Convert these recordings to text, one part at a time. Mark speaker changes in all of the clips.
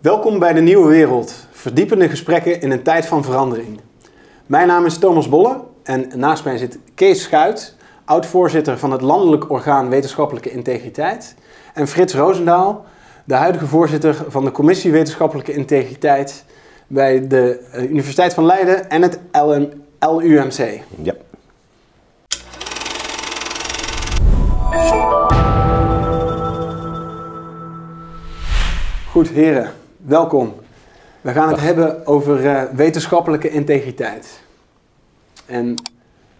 Speaker 1: Welkom bij de Nieuwe Wereld, verdiepende gesprekken in een tijd van verandering. Mijn naam is Thomas Bolle en naast mij zit Kees Schuit, oud-voorzitter van het Landelijk Orgaan Wetenschappelijke Integriteit, en Frits Roosendaal, de huidige voorzitter van de Commissie Wetenschappelijke Integriteit bij de eh, Universiteit van Leiden en het LM, LUMC.
Speaker 2: Ja.
Speaker 1: Goed, heren, welkom. We gaan het hebben over uh, wetenschappelijke integriteit. En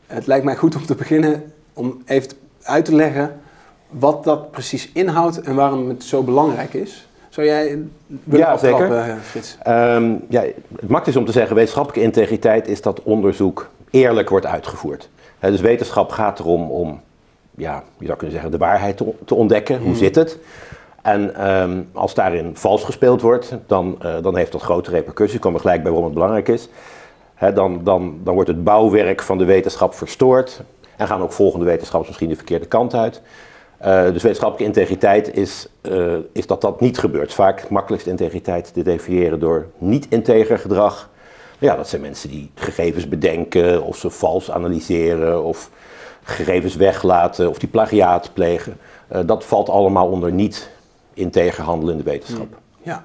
Speaker 1: het lijkt mij goed om te beginnen om even uit te leggen wat dat precies inhoudt en waarom het zo belangrijk is. Zou jij willen
Speaker 2: Ja, zeker.
Speaker 1: aftrappen, eh, Frits?
Speaker 2: Ehm, ja, het makkelijk is om te zeggen, wetenschappelijke integriteit is dat onderzoek eerlijk wordt uitgevoerd. Dus wetenschap gaat erom om, ja, je zou kunnen zeggen, de waarheid te, te ontdekken. Hoe zit het? En ehm, als daarin vals gespeeld wordt, dan, eh, dan heeft dat grote repercussies. Ik kom er gelijk bij waarom het belangrijk is. Dan, dan, dan wordt het bouwwerk van de wetenschap verstoord. En gaan ook volgende wetenschappers misschien de verkeerde kant uit. Eh, dus wetenschappelijke integriteit is, eh, is dat dat niet gebeurt. Vaak het makkelijkste integriteit te definiëren door niet-integer gedrag. Ja, dat zijn mensen die gegevens bedenken of ze vals analyseren of gegevens weglaten of die plagiaat plegen. Dat valt allemaal onder niet-integer handelen in de wetenschap.
Speaker 1: Ja.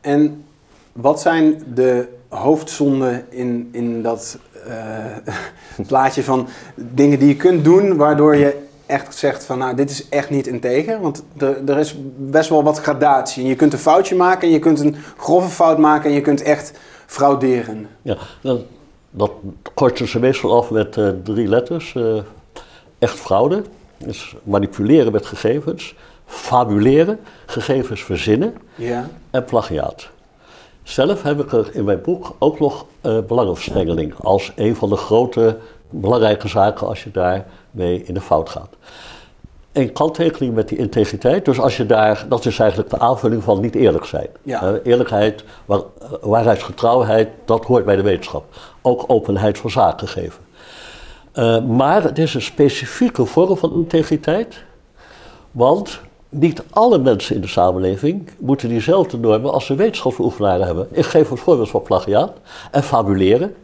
Speaker 1: En wat zijn de hoofdzonden in, in dat eh, plaatje van dingen die je kunt doen waardoor je echt zegt van nou dit is echt niet integer? Want er, er is best wel wat gradatie. En je kunt een foutje maken en je kunt een grove fout maken en je kunt echt frauderen.
Speaker 3: Ja, dat, dat korten ze meestal af met eh, drie letters. eh, echt fraude, dus manipuleren met gegevens, fabuleren, gegevens verzinnen
Speaker 1: Ja.
Speaker 3: en plagiaat. Zelf heb ik er in mijn boek ook nog eh belangenverstrengeling als een van de grote belangrijke zaken als je daarmee in de fout gaat. Een kanttekening met die integriteit, dus als je daar, dat is eigenlijk de aanvulling van niet eerlijk zijn.
Speaker 1: Ja.
Speaker 3: Eh, eerlijkheid, waar, waarheidsgetrouwheid, dat hoort bij de wetenschap. Ook openheid van zaken geven. Eh, maar het is een specifieke vorm van integriteit, want niet alle mensen in de samenleving moeten diezelfde normen als de wetenschapsbeoefenaren hebben. Ik geef een voorbeeld van plagiaat en fabuleren.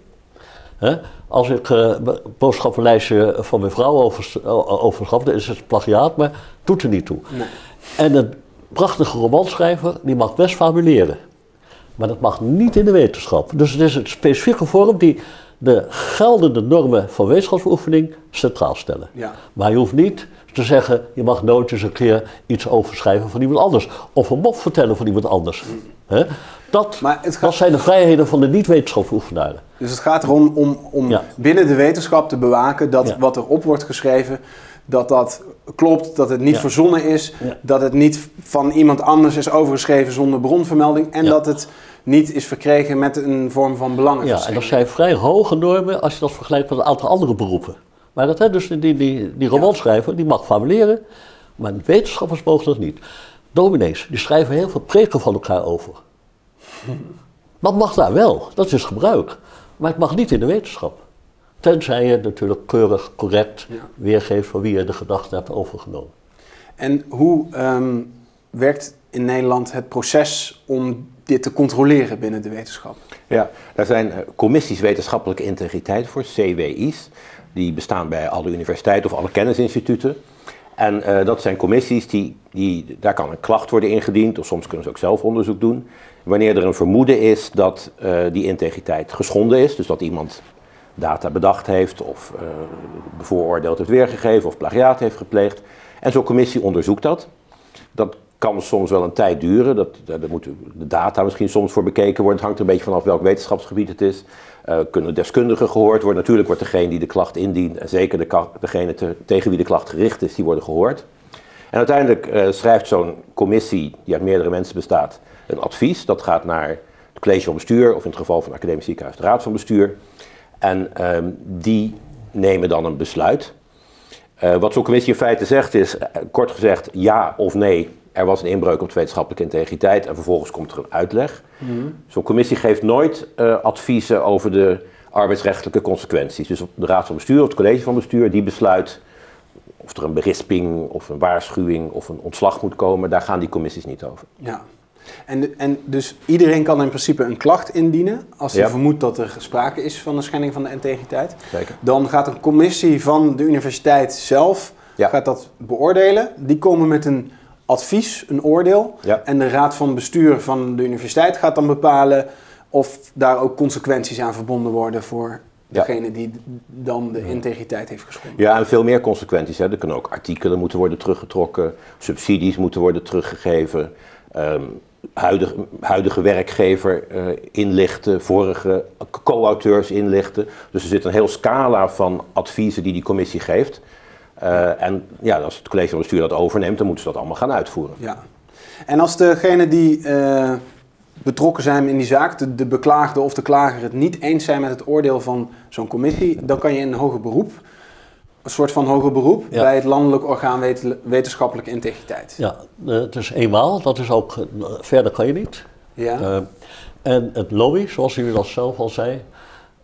Speaker 3: Als ik een boodschappenlijstje van mijn vrouw overschap, dan is het plagiaat, maar doet er niet toe.
Speaker 1: Nee.
Speaker 3: En een prachtige romanschrijver, die mag best fabuleren. Maar dat mag niet in de wetenschap. Dus het is een specifieke vorm die de geldende normen van wetenschapsbeoefening centraal stellen.
Speaker 1: Ja.
Speaker 3: Maar je hoeft niet te zeggen, je mag nooit eens een keer iets overschrijven van iemand anders. Of een mop vertellen van iemand anders. Hè? Dat,
Speaker 1: gaat-
Speaker 3: dat zijn de vrijheden van de niet-wetenschapsbeoefenaren.
Speaker 1: Dus het gaat erom om, om
Speaker 3: Ja.
Speaker 1: binnen de wetenschap te bewaken dat
Speaker 3: Ja.
Speaker 1: wat erop wordt geschreven, dat dat klopt, dat het niet
Speaker 3: Ja.
Speaker 1: verzonnen is, dat het niet van iemand anders is overgeschreven zonder bronvermelding en dat het niet is verkregen met een vorm van
Speaker 3: Ja, en dat zijn vrij hoge normen als je dat vergelijkt met een aantal andere beroepen. Maar dat, hè, dus die, die, die romanschrijver, die mag fabuleren, maar wetenschappers mogen dat niet. Dominees, die schrijven heel veel preken van elkaar over. Dat mag daar wel, dat is gebruik. Maar het mag niet in de wetenschap. Tenzij je natuurlijk keurig, correct
Speaker 1: Ja.
Speaker 3: weergeeft van wie je de gedachte hebt overgenomen.
Speaker 1: En hoe ehm, werkt in Nederland het proces om dit te controleren binnen de wetenschap?
Speaker 2: Ja, daar zijn eh, commissies wetenschappelijke integriteit voor, CWI's. Die bestaan bij alle universiteiten of alle kennisinstituten. En eh, dat zijn commissies die, die, daar kan een klacht worden ingediend, of soms kunnen ze ook zelf onderzoek doen. Wanneer er een vermoeden is dat eh, die integriteit geschonden is, dus dat iemand data bedacht heeft of eh, bevooroordeeld heeft weergegeven of plagiaat heeft gepleegd. En zo'n commissie onderzoekt dat. Dat kan soms wel een tijd duren. Dat, daar moeten de data misschien soms voor bekeken worden. Het hangt er een beetje vanaf welk wetenschapsgebied het is. Eh, kunnen deskundigen gehoord worden. Natuurlijk wordt degene die de klacht indient, en zeker de, degene te- tegen wie de klacht gericht is, die worden gehoord. En uiteindelijk eh, schrijft zo'n commissie, die uit meerdere mensen bestaat, een advies. Dat gaat naar het college van bestuur, of in het geval van het academisch ziekenhuis, de raad van bestuur. En ehm, die nemen dan een besluit. Eh, wat zo'n commissie in feite zegt is, kort gezegd, ja of nee, er was een inbreuk op de wetenschappelijke integriteit en vervolgens komt er een uitleg. Zo'n commissie geeft nooit eh, adviezen over de arbeidsrechtelijke consequenties. Dus de raad van bestuur of het college van bestuur, die besluit of er een berisping of een waarschuwing of een ontslag moet komen, daar gaan die commissies niet over.
Speaker 1: Ja. En, en dus iedereen kan in principe een klacht indienen als hij
Speaker 2: Ja.
Speaker 1: vermoedt dat er sprake is van een schending van de integriteit.
Speaker 2: Zeker.
Speaker 1: Dan gaat een commissie van de universiteit zelf
Speaker 2: Ja.
Speaker 1: gaat dat beoordelen. Die komen met een advies, een oordeel.
Speaker 2: Ja.
Speaker 1: En de raad van bestuur van de universiteit gaat dan bepalen of daar ook consequenties aan verbonden worden voor
Speaker 2: Ja.
Speaker 1: degene die dan de integriteit heeft geschonden.
Speaker 2: Ja, en veel meer consequenties. Hè. Er kunnen ook artikelen moeten worden teruggetrokken, subsidies moeten worden teruggegeven, ehm, huidige, huidige werkgever eh, inlichten, vorige co-auteurs inlichten. Dus er zit een heel scala van adviezen die die commissie geeft. Eh, en ja, als het college van bestuur dat overneemt, dan moeten ze dat allemaal gaan uitvoeren.
Speaker 1: Ja. En als degene die eh, betrokken zijn in die zaak, de, de beklaagde of de klager, het niet eens zijn met het oordeel van zo'n commissie, dan kan je in een hoger beroep, een soort van hoger beroep,
Speaker 3: Ja.
Speaker 1: bij het landelijk orgaan wet- wetenschappelijke integriteit.
Speaker 3: Ja, eh, het is eenmaal, dat is ook, verder kan je niet.
Speaker 1: Ja.
Speaker 3: Eh, en het lobby, zoals u dat zelf al zei,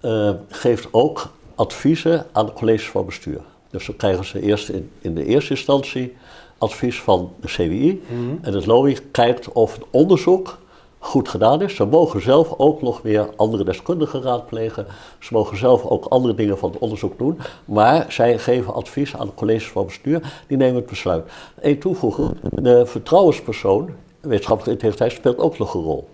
Speaker 3: eh, geeft ook adviezen aan de colleges van bestuur. Dus dan krijgen ze eerst in, in de eerste instantie advies van de CWI. En het lobby kijkt of het onderzoek goed gedaan is. Ze mogen zelf ook nog weer andere deskundigen raadplegen. Ze mogen zelf ook andere dingen van het onderzoek doen. Maar zij geven advies aan de colleges van bestuur. Die nemen het besluit. Eén toevoegen, de vertrouwenspersoon, wetenschappelijke integriteit, speelt ook nog een rol.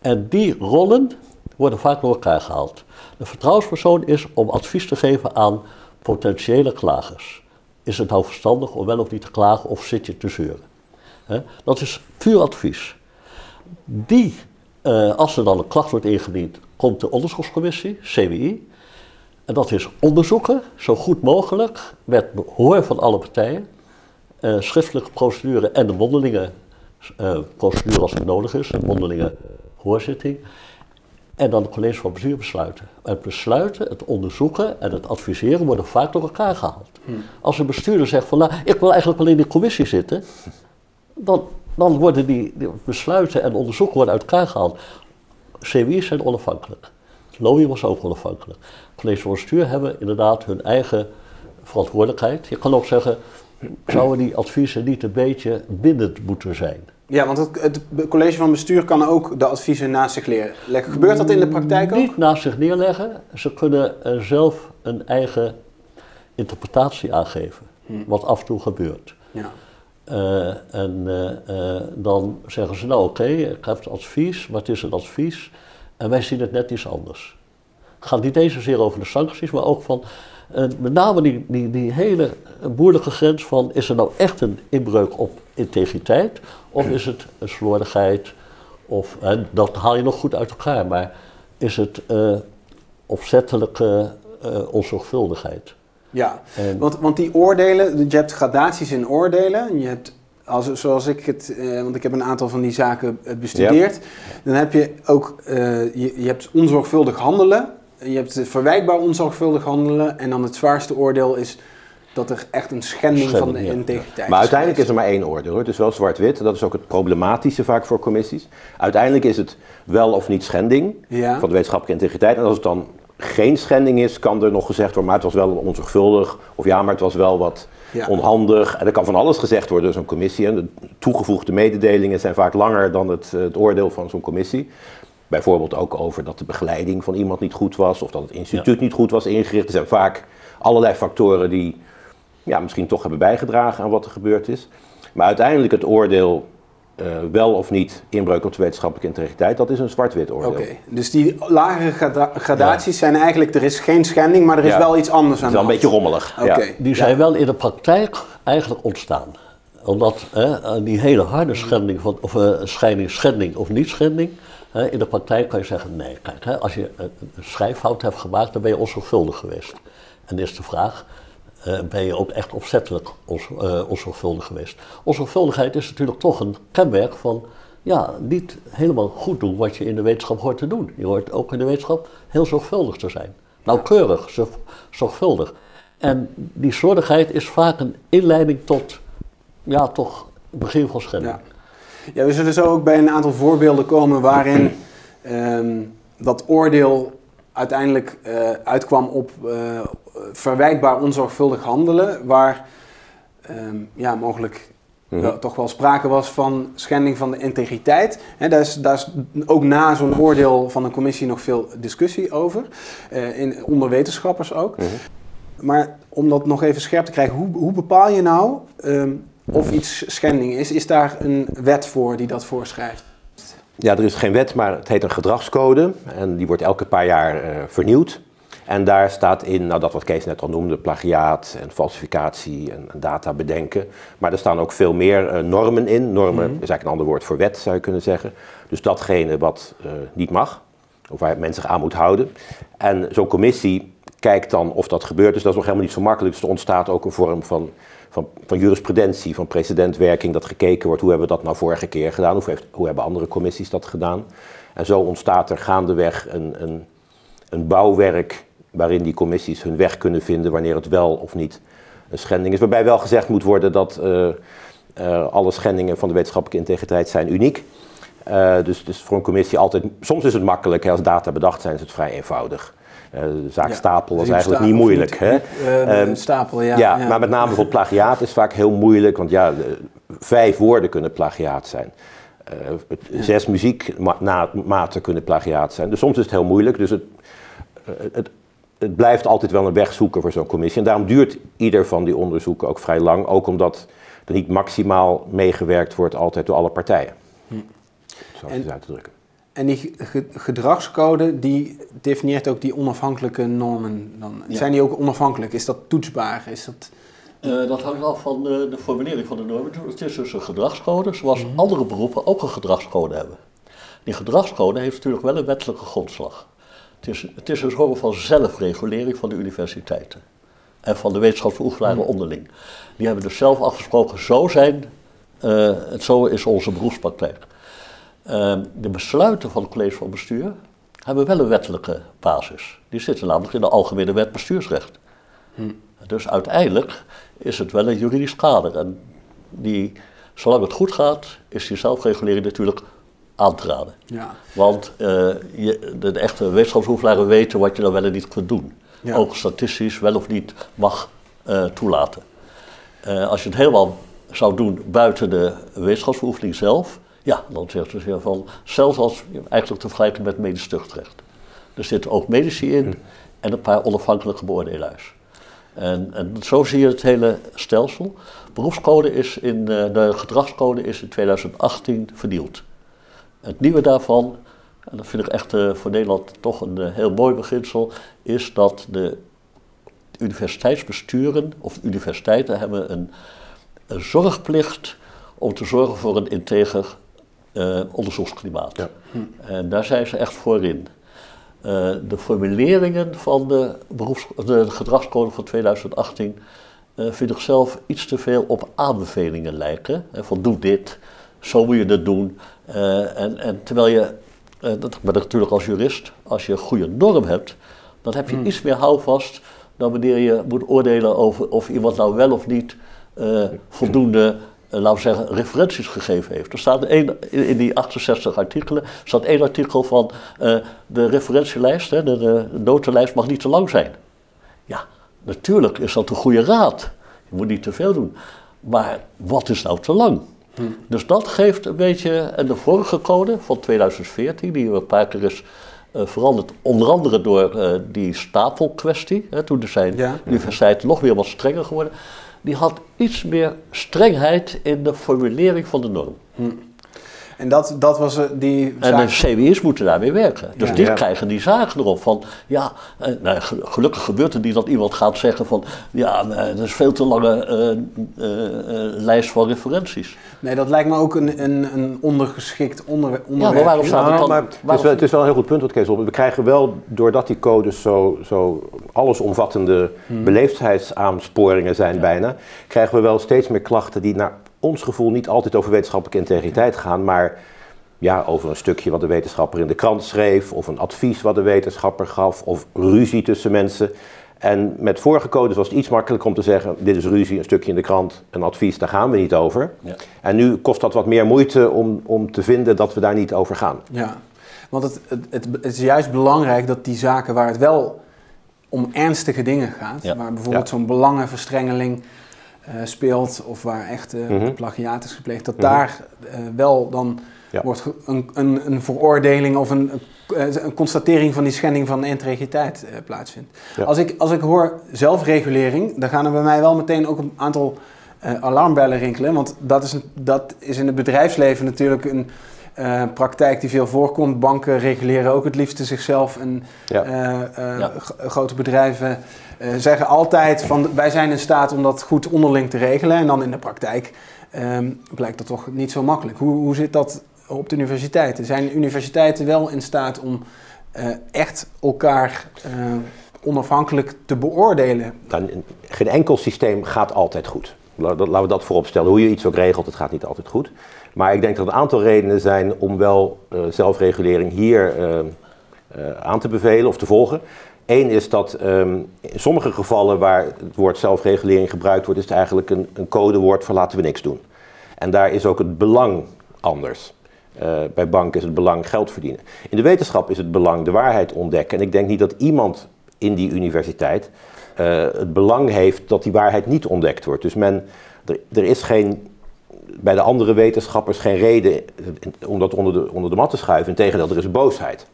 Speaker 3: En die rollen worden vaak door elkaar gehaald. De vertrouwenspersoon is om advies te geven aan potentiële klagers. Is het nou verstandig om wel of niet te klagen of zit je te zeuren? Dat is puur advies. Die, eh, als er dan een klacht wordt ingediend, komt de onderzoekscommissie, CWI. En dat is onderzoeken, zo goed mogelijk, met behoor van alle partijen. eh, schriftelijke procedure en de mondelinge eh, procedure als het nodig is, een mondelinge hoorzitting. En dan het college van bestuur besluiten. Het besluiten, het onderzoeken en het adviseren worden vaak door elkaar gehaald. Als een bestuurder zegt van nou, ik wil eigenlijk wel in die commissie zitten, dan, dan worden die, die besluiten en onderzoeken worden uit elkaar gehaald. CWI's zijn onafhankelijk. Lobby was ook onafhankelijk. College van bestuur hebben inderdaad hun eigen verantwoordelijkheid. Je kan ook zeggen, zouden die adviezen niet een beetje bindend moeten zijn?
Speaker 1: Ja, want het, het college van bestuur kan ook de adviezen naast zich leren. leggen. Gebeurt dat in de praktijk ook?
Speaker 3: Niet naast zich neerleggen. Ze kunnen zelf een eigen interpretatie aangeven. Wat af en toe gebeurt.
Speaker 1: Ja.
Speaker 3: Eh, en eh, eh, dan zeggen ze, nou oké, ik heb het advies, wat is het advies? En wij zien het net iets anders. Het gaat niet eens zozeer over de sancties, maar ook van, met name die, die, die hele moeilijke grens van, is er nou echt een inbreuk op integriteit? Of is het een slordigheid? Of, en dat haal je nog goed uit elkaar, maar is het eh, opzettelijke eh, onzorgvuldigheid?
Speaker 1: Ja,
Speaker 3: En-
Speaker 1: want, want die oordelen, je hebt gradaties in oordelen. Je hebt, als, zoals ik het, eh, want ik heb een aantal van die zaken bestudeerd. Dan heb je ook, je, je hebt onzorgvuldig handelen. Je hebt verwijtbaar onzorgvuldig handelen. En dan het zwaarste oordeel is dat er echt een schending, van de
Speaker 3: ja.
Speaker 1: integriteit
Speaker 2: Maar uiteindelijk is er maar één oordeel hoor. Het is wel zwart-wit. Dat is ook het problematische vaak voor commissies. Uiteindelijk is het wel of niet schending
Speaker 1: Ja.
Speaker 2: van de wetenschappelijke integriteit. En als het dan geen schending is, kan er nog gezegd worden, maar het was wel onzorgvuldig. Of ja, maar het was wel wat
Speaker 1: Ja.
Speaker 2: onhandig. En er kan van alles gezegd worden door zo'n commissie. En de toegevoegde mededelingen zijn vaak langer dan het, eh, het oordeel van zo'n commissie. Bijvoorbeeld ook over dat de begeleiding van iemand niet goed was. Of dat het instituut niet goed was ingericht. Er zijn vaak allerlei factoren die ja, misschien toch hebben bijgedragen aan wat er gebeurd is. Maar uiteindelijk het oordeel eh, wel of niet inbreuk op de wetenschappelijke integriteit, dat is een zwart-wit oordeel.
Speaker 1: Oké, dus die lagere grada- gradaties zijn eigenlijk, er is geen schending, maar er is
Speaker 2: Ja.
Speaker 1: wel iets anders
Speaker 2: Het
Speaker 1: aan
Speaker 2: is wel
Speaker 1: de
Speaker 2: een beetje
Speaker 1: hand.
Speaker 2: rommelig.
Speaker 1: Oké.
Speaker 2: Ja.
Speaker 3: Die zijn wel in de praktijk eigenlijk ontstaan. Omdat hè, die hele harde schending, van, of eh, scheiding, schending of niet schending, hè, in de praktijk kan je zeggen, nee, kijk, hè, als je een een schrijffout hebt gemaakt, dan ben je onzorgvuldig geweest. En dan is de vraag, eh, ben je ook echt opzettelijk eh, onzorgvuldig geweest? Onzorgvuldigheid is natuurlijk toch een kenmerk van, ja, niet helemaal goed doen wat je in de wetenschap hoort te doen. Je hoort ook in de wetenschap heel zorgvuldig te zijn. Nauwkeurig, zorg- zorgvuldig. En die slordigheid is vaak een inleiding tot, ja, toch begin van schending.
Speaker 1: Ja. ja, we zullen zo ook bij een aantal voorbeelden komen waarin ehm, dat oordeel uiteindelijk eh, uitkwam op eh, verwijtbaar onzorgvuldig handelen, waar ehm, ja, mogelijk wel- toch wel sprake was van schending van de integriteit. Hè, daar, is, daar is ook na zo'n oordeel van een commissie nog veel discussie over, eh, in, onder wetenschappers ook.
Speaker 2: Mhm.
Speaker 1: Maar om dat nog even scherp te krijgen, hoe, hoe bepaal je nou ehm, of iets schending is? Is daar een wet voor die dat voorschrijft?
Speaker 2: Ja, er is geen wet, maar het heet een gedragscode. En die wordt elke paar jaar eh, vernieuwd. En daar staat in, nou dat wat Kees net al noemde, plagiaat en falsificatie en, en data bedenken. Maar er staan ook veel meer eh, normen in. Normen is eigenlijk een ander woord voor wet, zou je kunnen zeggen. Dus datgene wat eh, niet mag, of waar men zich aan moet houden. En zo'n commissie kijkt dan of dat gebeurt. Dus dat is nog helemaal niet zo makkelijk. Dus er ontstaat ook een vorm van, van, van jurisprudentie, van precedentwerking, dat gekeken wordt hoe hebben we dat nou vorige keer gedaan, hoe, heeft, hoe hebben andere commissies dat gedaan. En zo ontstaat er gaandeweg een, een, een bouwwerk waarin die commissies hun weg kunnen vinden wanneer het wel of niet een schending is. Waarbij wel gezegd moet worden dat eh, eh, alle schendingen van de wetenschappelijke integriteit zijn uniek. Eh, dus, dus voor een commissie altijd, soms is het makkelijk, hè, als data bedacht zijn is het vrij eenvoudig. Eh, de zaak
Speaker 1: Ja.
Speaker 2: Stapel was eigenlijk niet moeilijk. Hè?
Speaker 1: eh,
Speaker 2: Ehm,
Speaker 1: stapel, ja.
Speaker 2: Ja, maar met name bijvoorbeeld plagiaat is vaak heel moeilijk, want ja, vijf woorden kunnen plagiaat zijn. Het- Zes muziekmaten kunnen plagiaat zijn. Dus soms is het heel moeilijk. Dus het, het, het blijft altijd wel een weg zoeken voor zo'n commissie. En daarom duurt ieder van die onderzoeken ook vrij lang. Ook omdat er niet maximaal meegewerkt wordt altijd door alle partijen. Zo is het uit te drukken.
Speaker 1: En die ge- gedragscode, die definieert ook die onafhankelijke normen dan.
Speaker 3: Ja.
Speaker 1: Zijn die ook onafhankelijk? Is dat toetsbaar? Is dat...
Speaker 3: Eh, dat hangt af van de, de formulering van de normen. Het is dus een gedragscode, zoals andere beroepen ook een gedragscode hebben. Die gedragscode heeft natuurlijk wel een wettelijke grondslag. Het is, het is een soort van zelfregulering van de universiteiten. En van de wetenschapsbeoefenaren onderling. Die hebben dus zelf afgesproken, zo zijn, eh, het zo is onze beroepspraktijk. Eh, de besluiten van het college van bestuur hebben wel een wettelijke basis. Die zitten namelijk in de Algemene Wet Bestuursrecht. Dus uiteindelijk is het wel een juridisch kader. En die, zolang het goed gaat, is die zelfregulering natuurlijk aan te raden.
Speaker 1: Ja.
Speaker 3: Want eh, je, de, de echte wetenschapshoeflaren weten wat je dan wel en niet kunt doen.
Speaker 1: Ja.
Speaker 3: Ook statistisch wel of niet mag eh, toelaten. Eh, als je het helemaal zou doen buiten de wetenschapsbeoefening zelf, ja, dan zegt ze weer van, zelfs als eigenlijk te vergelijken met medisch tuchtrecht. Er zitten ook medici in en een paar onafhankelijke beoordelaars. En, en zo zie je het hele stelsel. Beroepscode is in, eh, de gedragscode is in 2018 vernieuwd. Het nieuwe daarvan, en dat vind ik echt eh, voor Nederland toch een eh, heel mooi beginsel, is dat de universiteitsbesturen of universiteiten hebben een, een zorgplicht om te zorgen voor een integer eh, onderzoeksklimaat.
Speaker 2: Ja.
Speaker 3: En daar zijn ze echt voor in. Eh, de formuleringen van de, beroeps, de gedragscode van 2018 eh, vind ik zelf iets te veel op aanbevelingen lijken. Hè, van doe dit, zo moet je het doen. En, en terwijl je, dat ben ik natuurlijk als jurist, als je een goede norm hebt, dan heb je iets meer houvast dan wanneer je moet oordelen over of iemand nou wel of niet voldoende, laten we zeggen, referenties gegeven heeft. Er staat in, die 68 artikelen staat één artikel van eh, de referentielijst, hè, de, de notenlijst mag niet te lang zijn. Ja, natuurlijk is dat een goede raad. Je moet niet te veel doen. Maar wat is nou te lang? Dus dat geeft een beetje. En de vorige code van 2014, die een paar keer is eh, veranderd, onder andere door eh, die stapelkwestie. Hè, toen zijn
Speaker 1: Ja.
Speaker 3: universiteiten nog weer wat strenger geworden. Die had iets meer strengheid in de formulering van de norm.
Speaker 1: En dat, dat was eh, die
Speaker 3: En
Speaker 1: zaak-
Speaker 3: de CWI's moeten daarmee werken. Dus
Speaker 1: Ja.
Speaker 3: die
Speaker 2: Ja.
Speaker 3: krijgen die zaken erop van, ja, eh, nou, ge- gelukkig gebeurt het niet dat iemand gaat zeggen van, ja, eh, dat is veel te lange eh, eh, eh, lijst van referenties.
Speaker 1: Nee, dat lijkt me ook een, een, een ondergeschikt onder, onderwerp.
Speaker 3: maar waarom staat het
Speaker 2: Ja,
Speaker 3: dan-
Speaker 2: maar het, is wel, het is wel een heel goed punt wat Kees op. We krijgen wel, doordat die codes zo, zo allesomvattende beleefdheidsaansporingen zijn bijna, krijgen we wel steeds meer klachten die naar ons gevoel niet altijd over wetenschappelijke integriteit gaan, maar ja, over een stukje wat de wetenschapper in de krant schreef, of een advies wat de wetenschapper gaf, of ruzie tussen mensen. En met vorige codes was het iets makkelijker om te zeggen, dit is ruzie, een stukje in de krant, een advies, daar gaan we niet over.
Speaker 3: Ja.
Speaker 2: En nu kost dat wat meer moeite om, om te vinden dat we daar niet over gaan.
Speaker 1: Ja, want het, het, het, het is juist belangrijk dat die zaken waar het wel om ernstige dingen gaat,
Speaker 3: Ja.
Speaker 1: waar bijvoorbeeld
Speaker 2: Ja.
Speaker 1: zo'n belangenverstrengeling speelt of waar echt eh,
Speaker 2: Mhm.
Speaker 1: plagiaat is gepleegd, dat
Speaker 2: Mhm.
Speaker 1: daar eh, wel dan
Speaker 2: Ja.
Speaker 1: wordt een, een, een veroordeling of een, een, constatering van die schending van integriteit eh, plaatsvindt.
Speaker 2: Ja.
Speaker 1: Als, ik, als ik hoor zelfregulering, dan gaan er bij mij wel meteen ook een aantal eh, alarmbellen rinkelen. Want dat is, een- dat is in het bedrijfsleven natuurlijk een eh, praktijk die veel voorkomt. Banken reguleren ook het liefste zichzelf. En
Speaker 2: Ja.
Speaker 1: eh, eh,
Speaker 3: Ja.
Speaker 1: grote bedrijven eh, zeggen altijd van wij zijn in staat om dat goed onderling te regelen. En dan in de praktijk ehm, blijkt dat toch niet zo makkelijk. Hoe, hoe zit dat op de universiteiten? Zijn universiteiten wel in staat om eh, echt elkaar eh, onafhankelijk te beoordelen?
Speaker 2: Dan, geen enkel systeem gaat altijd goed. Laten we dat voorop stellen. Hoe je iets ook regelt, het gaat niet altijd goed. Maar ik denk dat een aantal redenen zijn om wel eh, zelfregulering hier eh, eh, aan te bevelen of te volgen. Eén is dat ehm, in sommige gevallen waar het woord zelfregulering gebruikt wordt, is het eigenlijk een, een codewoord voor laten we niks doen. En daar is ook het belang anders. Bij banken is het belang geld verdienen. In de wetenschap is het belang de waarheid ontdekken. En ik denk niet dat iemand in die universiteit het belang heeft dat die waarheid niet ontdekt wordt. Dus men, er is geen, bij de andere wetenschappers geen reden om dat onder de, onder de mat te schuiven. Integendeel, er is boosheid.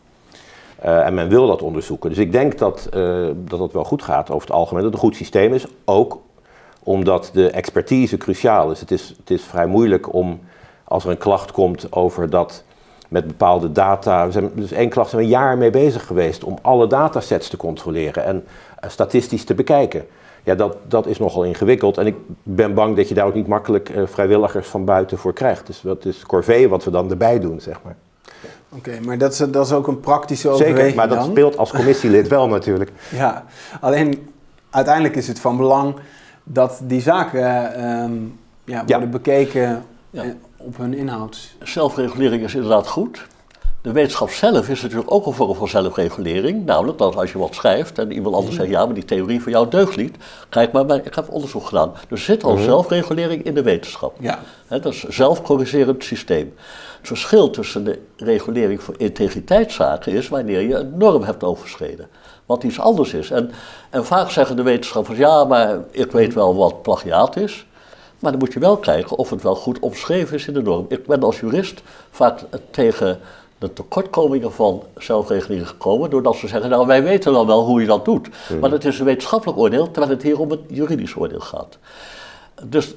Speaker 2: Eh, en men wil dat onderzoeken. Dus ik denk dat, eh, dat dat wel goed gaat over het algemeen. Dat het een goed systeem is. Ook omdat de expertise cruciaal is. Het is, het is vrij moeilijk om, als er een klacht komt over dat met bepaalde data. We zijn dus één klacht zijn we een jaar mee bezig geweest om alle datasets te controleren en eh, statistisch te bekijken. Ja, dat, dat is nogal ingewikkeld. En ik ben bang dat je daar ook niet makkelijk eh, vrijwilligers van buiten voor krijgt. Dus dat is corvée wat we dan erbij doen, zeg maar.
Speaker 1: Oké, maar dat is, dat is ook een praktische overweging
Speaker 2: Zeker, maar dat
Speaker 1: dan?
Speaker 2: speelt als commissielid wel natuurlijk.
Speaker 1: Ja, alleen uiteindelijk is het van belang dat die zaken ehm, ja,
Speaker 2: Ja.
Speaker 1: worden bekeken
Speaker 3: Ja.
Speaker 1: eh, op hun inhoud.
Speaker 3: Zelfregulering is inderdaad goed. De wetenschap zelf is natuurlijk ook een vorm van zelfregulering. Namelijk dat als je wat schrijft en iemand anders zegt: ja, maar die theorie van jou deugt niet. Kijk maar, bij- ik heb onderzoek gedaan. Er zit al zelfregulering in de wetenschap.
Speaker 1: Ja.
Speaker 3: Dat is een zelfcorrigerend systeem. Het verschil tussen de regulering voor integriteitszaken is wanneer je een norm hebt overschreden. Wat iets anders is. En, en vaak zeggen de wetenschappers: ja, maar ik weet wel wat plagiaat is. Maar dan moet je wel kijken of het wel goed omschreven is in de norm. Ik ben als jurist vaak tegen de tekortkomingen van zelfregulering gekomen. Doordat ze zeggen, nou wij weten dan wel hoe je dat doet. Maar het is een wetenschappelijk oordeel, terwijl het hier om een juridisch oordeel gaat. Dus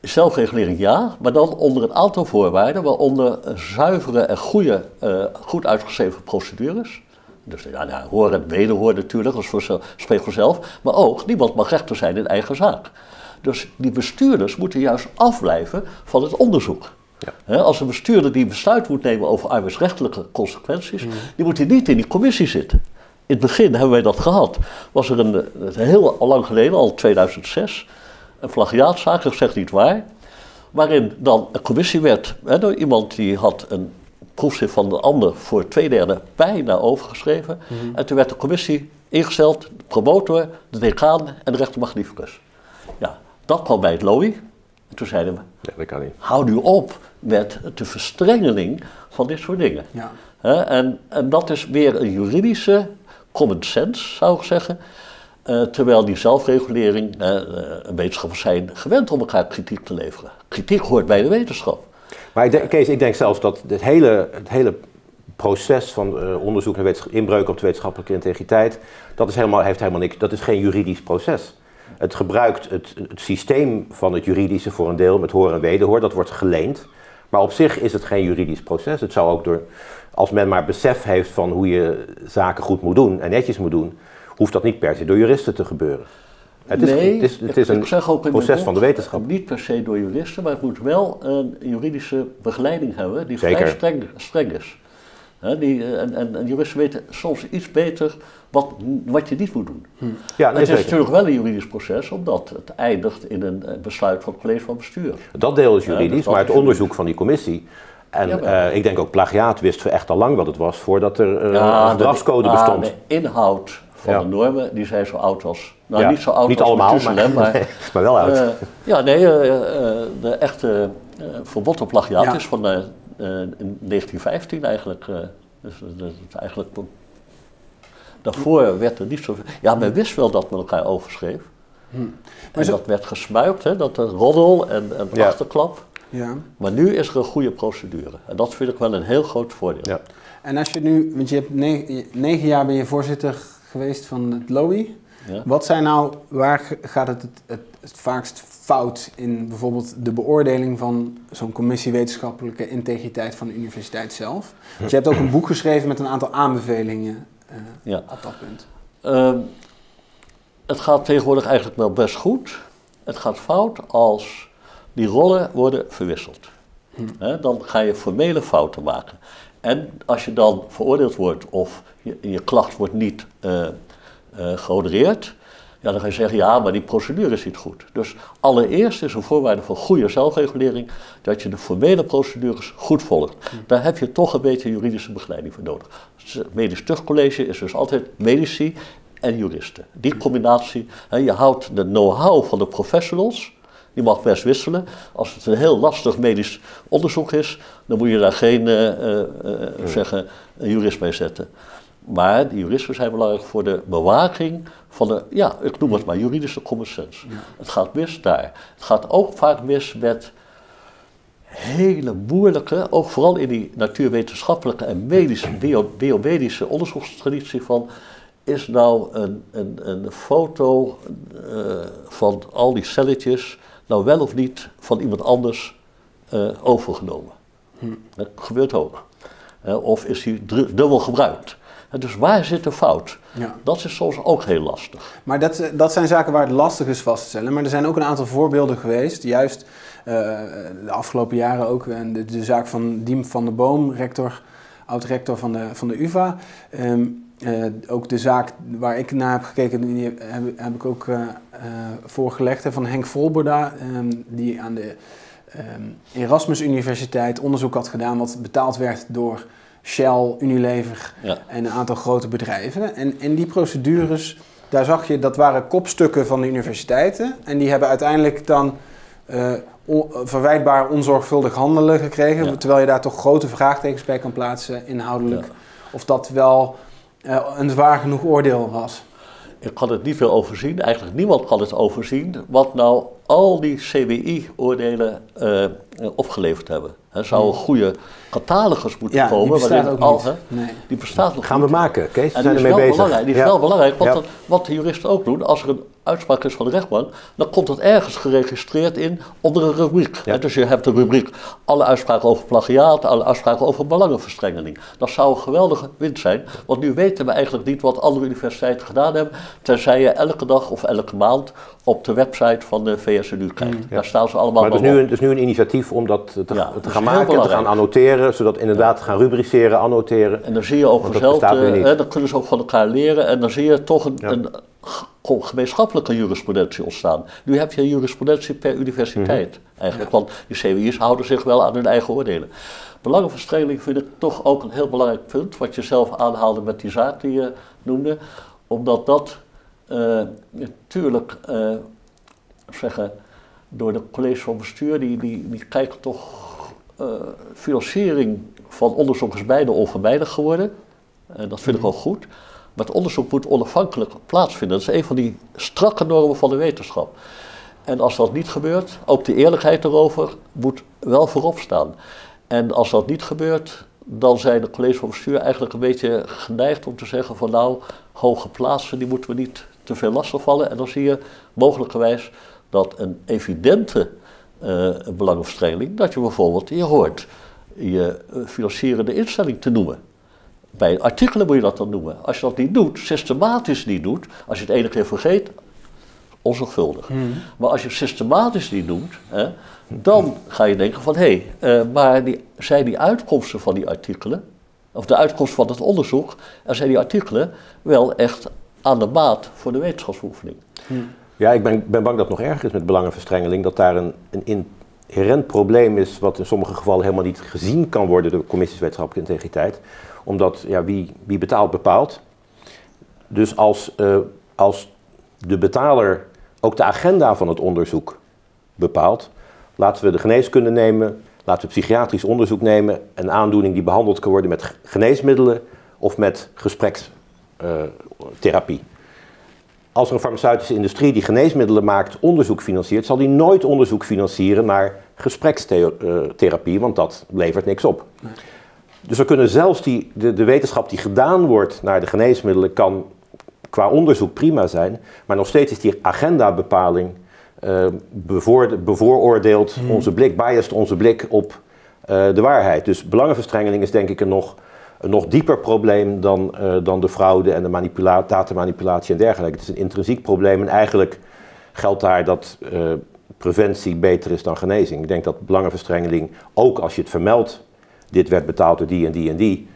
Speaker 3: zelfregulering ja, maar dan onder een aantal voorwaarden. Waaronder zuivere en goede, eh, goed uitgeschreven procedures. Dus ja, nou, hoor en wederhoor natuurlijk, dat is voor spreekt vanzelf. Maar ook, niemand mag rechter zijn in eigen zaak. Dus die bestuurders moeten juist afblijven van het onderzoek.
Speaker 2: Ja.
Speaker 3: Als een bestuurder die besluit moet nemen over arbeidsrechtelijke consequenties, die moet hij niet in die commissie zitten. In het begin hebben wij dat gehad. Was er een, heel lang geleden, al 2006, een plagiaatzaak, dat zegt niet waar, waarin dan een commissie werd hè, door iemand die had een proefschrift van de ander voor twee derde bijna overgeschreven. En toen werd de commissie ingesteld, de promotor, de decaan en de rechter magnificus. Ja, dat kwam bij het LOI. En toen zeiden we,
Speaker 2: Ja, dat kan niet.
Speaker 3: hou nu op met de verstrengeling van dit soort dingen.
Speaker 1: Ja.
Speaker 3: Hè, en, en dat is weer een juridische common sense, zou ik zeggen. Eh, terwijl die zelfregulering, eh, eh, wetenschappers zijn gewend om elkaar kritiek te leveren. Kritiek hoort bij de wetenschap.
Speaker 2: Maar ik denk, Kees, ik denk zelfs dat het hele, het hele proces van eh, onderzoek naar wetensch- inbreuk op de wetenschappelijke integriteit, dat is helemaal, heeft helemaal niks, dat is geen juridisch proces. Het gebruikt het, het systeem van het juridische voor een deel met hoor en wederhoor, dat wordt geleend. Maar op zich is het geen juridisch proces. Het zou ook door, als men maar besef heeft van hoe je zaken goed moet doen en netjes moet doen, hoeft dat niet per se door juristen te gebeuren. Het is,
Speaker 3: nee,
Speaker 2: het is, het is een
Speaker 3: zeg ook in mijn
Speaker 2: proces van de wetenschap.
Speaker 3: Niet per se door juristen, maar het moet wel een juridische begeleiding hebben die
Speaker 2: Zeker.
Speaker 3: vrij streng, streng is. Die, eh, en, en, en juristen weten soms iets beter wat, wat je niet moet doen.
Speaker 2: Ja, nee,
Speaker 3: het is
Speaker 2: zeker.
Speaker 3: natuurlijk wel een juridisch proces, omdat het eindigt in een eh, besluit van het college van bestuur.
Speaker 2: Dat deel is juridisch,
Speaker 3: is
Speaker 2: maar het onderzoek van die commissie. En
Speaker 3: Ja, maar-
Speaker 2: eh, ik denk ook plagiaat wisten we echt al lang wat het was voordat er
Speaker 3: Ja,
Speaker 2: een gedragscode
Speaker 3: de,
Speaker 2: bestond.
Speaker 3: ah, de inhoud van
Speaker 2: Ja.
Speaker 3: de normen, die zijn zo oud als... Nou,
Speaker 2: Ja,
Speaker 3: niet zo oud
Speaker 2: niet
Speaker 3: als
Speaker 2: allemaal, maar,
Speaker 3: maar...
Speaker 2: maar wel oud.
Speaker 3: ja, nee, de echte verbod op plagiaat
Speaker 1: Ja.
Speaker 3: is van in 1915 eigenlijk. eh, dus dat is eigenlijk... Daarvoor werd er niet zo... Ja, men wist wel dat men elkaar overschreef. En dat werd gesmuikt, hè, dat roddel en een
Speaker 2: Ja.
Speaker 3: achterklap.
Speaker 1: Ja.
Speaker 3: Maar nu is er een goede procedure. En dat vind ik wel een heel groot voordeel.
Speaker 2: Ja.
Speaker 1: En als je nu, want je hebt negen, negen jaar ben je voorzitter geweest van het lobby.
Speaker 3: Ja.
Speaker 1: Wat zijn nou, waar gaat het het, het, het vaakst fout in bijvoorbeeld de beoordeling van zo'n commissie wetenschappelijke integriteit van de universiteit zelf? Want je hebt ook een boek geschreven met een aantal aanbevelingen eh,
Speaker 3: Ja.
Speaker 1: op dat punt.
Speaker 3: Ehm, het gaat tegenwoordig eigenlijk wel best goed. Het gaat fout als die rollen worden verwisseld. Hè, dan ga je formele fouten maken. En als je dan veroordeeld wordt of je, je klacht wordt niet eh eh, gehonoreerd, ja, dan ga je zeggen, ja, maar die procedure is niet goed. Dus allereerst is een voorwaarde voor goede zelfregulering dat je de formele procedures goed volgt. Daar heb je toch een beetje juridische begeleiding voor nodig. Het medisch tuchtcollege is dus altijd medici en juristen. Die combinatie, hè, je houdt de know-how van de professionals, die mag best wisselen. Als het een heel lastig medisch onderzoek is, dan moet je daar geen eh, eh, eh, zeggen, jurist bij zetten. Maar die juristen zijn belangrijk voor de bewaking van de, ja, ik noem het maar juridische common sense. Het gaat mis daar. Het gaat ook vaak mis met hele moeilijke, ook vooral in die natuurwetenschappelijke en medische, bio, biomedische onderzoekstraditie van, is nou een, een, een foto eh, van al die celletjes nou wel of niet van iemand anders eh, overgenomen? Dat gebeurt ook. Eh, of is die dubbel gebruikt? Eh, dus waar zit de fout?
Speaker 1: Ja.
Speaker 3: Dat is soms ook heel lastig.
Speaker 1: Maar dat, eh, dat zijn zaken waar het lastig is vast te stellen. Maar er zijn ook een aantal voorbeelden geweest, juist eh, de afgelopen jaren ook. En de, de zaak van Diem van der Boom, rector, oud-rector van de, van de UvA. Ehm, eh, ook de zaak waar ik naar heb gekeken, die heb, heb ik ook eh, eh, voorgelegd, hè, van Henk Volberda, ehm, die aan de ehm, Erasmus Universiteit onderzoek had gedaan wat betaald werd door Shell, Unilever
Speaker 3: Ja.
Speaker 1: en een aantal grote bedrijven. En in die procedures, daar zag je, dat waren kopstukken van de universiteiten. En die hebben uiteindelijk dan eh, on- verwijtbaar onzorgvuldig handelen gekregen.
Speaker 3: Ja.
Speaker 1: Terwijl je daar toch grote vraagtekens bij kan plaatsen, inhoudelijk.
Speaker 3: Ja.
Speaker 1: Of dat wel eh, een zwaar genoeg oordeel was.
Speaker 3: Ik kan het niet veel overzien, eigenlijk niemand kan het overzien, wat nou al die CWI-oordelen eh, opgeleverd hebben. Er zou een goede catalogus moeten
Speaker 1: Ja, die
Speaker 3: komen.
Speaker 1: bestaat ook
Speaker 3: al-
Speaker 1: niet.
Speaker 3: hè,
Speaker 1: Nee.
Speaker 3: Die bestaat nog
Speaker 2: Gaan we
Speaker 3: niet.
Speaker 2: maken, Kees? We
Speaker 3: En
Speaker 2: zijn ermee
Speaker 3: wel
Speaker 2: bezig.
Speaker 3: belangrijk, die is
Speaker 2: Ja.
Speaker 3: wel belangrijk, want
Speaker 2: Ja.
Speaker 3: wat de juristen ook doen, als er een uitspraak is van de rechtbank, dan komt het ergens geregistreerd in onder een rubriek. Dus je hebt de rubriek alle uitspraken over plagiaat, alle uitspraken over belangenverstrengeling. Dat zou een geweldige winst zijn, want nu weten we eigenlijk niet wat andere universiteiten gedaan hebben, tenzij je elke dag of elke maand op de website van de VSNU kijkt. Daar staan ze allemaal
Speaker 2: Maar er is,
Speaker 3: wel
Speaker 2: nu
Speaker 3: op.
Speaker 2: een, er is nu een initiatief om dat te,
Speaker 3: Ja,
Speaker 2: te
Speaker 3: dat is
Speaker 2: gaan maken, te gaan annoteren, zodat inderdaad te gaan rubriceren, annoteren.
Speaker 3: En dan zie je ook vanzelf, dan kunnen ze ook van elkaar leren en dan zie je toch een, gemeenschappelijke jurisprudentie ontstaan. Nu heb je jurisprudentie per universiteit
Speaker 2: Mhm.
Speaker 3: eigenlijk, want die CWI's houden zich wel aan hun eigen oordelen. Belangenverstrengeling vind ik toch ook een heel belangrijk punt, wat je zelf aanhaalde met die zaak die je noemde, omdat dat eh, natuurlijk, eh, zeggen, door de college van bestuur, die, die, die kijken toch, financiering van onderzoek is bijna onvermijdelijk geworden. En dat vind ik ook goed. Maar het onderzoek moet onafhankelijk plaatsvinden. Dat is een van die strakke normen van de wetenschap. En als dat niet gebeurt, ook de eerlijkheid erover moet wel voorop staan. En als dat niet gebeurt, dan zijn de college van bestuur eigenlijk een beetje geneigd om te zeggen van nou, hoge plaatsen, die moeten we niet te veel lastigvallen. En dan zie je mogelijkerwijs dat een evidente eh belangenverstrengeling, dat je bijvoorbeeld, je hoort je financierende instelling te noemen. Bij artikelen moet je dat dan noemen. Als je dat niet doet, systematisch niet doet, als je het ene keer vergeet, onzorgvuldig. Maar als je het systematisch niet doet, hè, dan ga je denken van hé, hey, eh, maar die, zijn die uitkomsten van die artikelen, of de uitkomst van het onderzoek, en zijn die artikelen wel echt aan de maat voor de wetenschapsoefening?
Speaker 2: Ja, ik ben, ben bang dat nog erger is met belangenverstrengeling. Dat daar een, een inherent probleem is, wat in sommige gevallen helemaal niet gezien kan worden door commissies wetenschappelijke integriteit. Omdat ja, wie, wie betaalt, bepaalt. Dus als, eh, als de betaler ook de agenda van het onderzoek bepaalt, laten we de geneeskunde nemen, laten we psychiatrisch onderzoek nemen, een aandoening die behandeld kan worden met geneesmiddelen of met gesprekstherapie. Als er een farmaceutische industrie die geneesmiddelen maakt onderzoek financiert, zal die nooit onderzoek financieren naar gesprekstherapie, want dat levert niks op. Dus we kunnen zelfs die, de, de wetenschap die gedaan wordt naar de geneesmiddelen, kan qua onderzoek prima zijn, maar nog steeds is die agendabepaling uh, bevooroordeeld hmm. onze blik, biased onze blik op uh, de waarheid. Dus belangenverstrengeling is denk ik een nog, een nog dieper probleem dan, uh, dan de fraude en de manipula datamanipulatie en dergelijke. Het is een intrinsiek probleem en eigenlijk geldt daar dat preventie beter is dan genezing. Ik denk dat belangenverstrengeling, ook als je het vermeldt, dit werd betaald door die en die en die,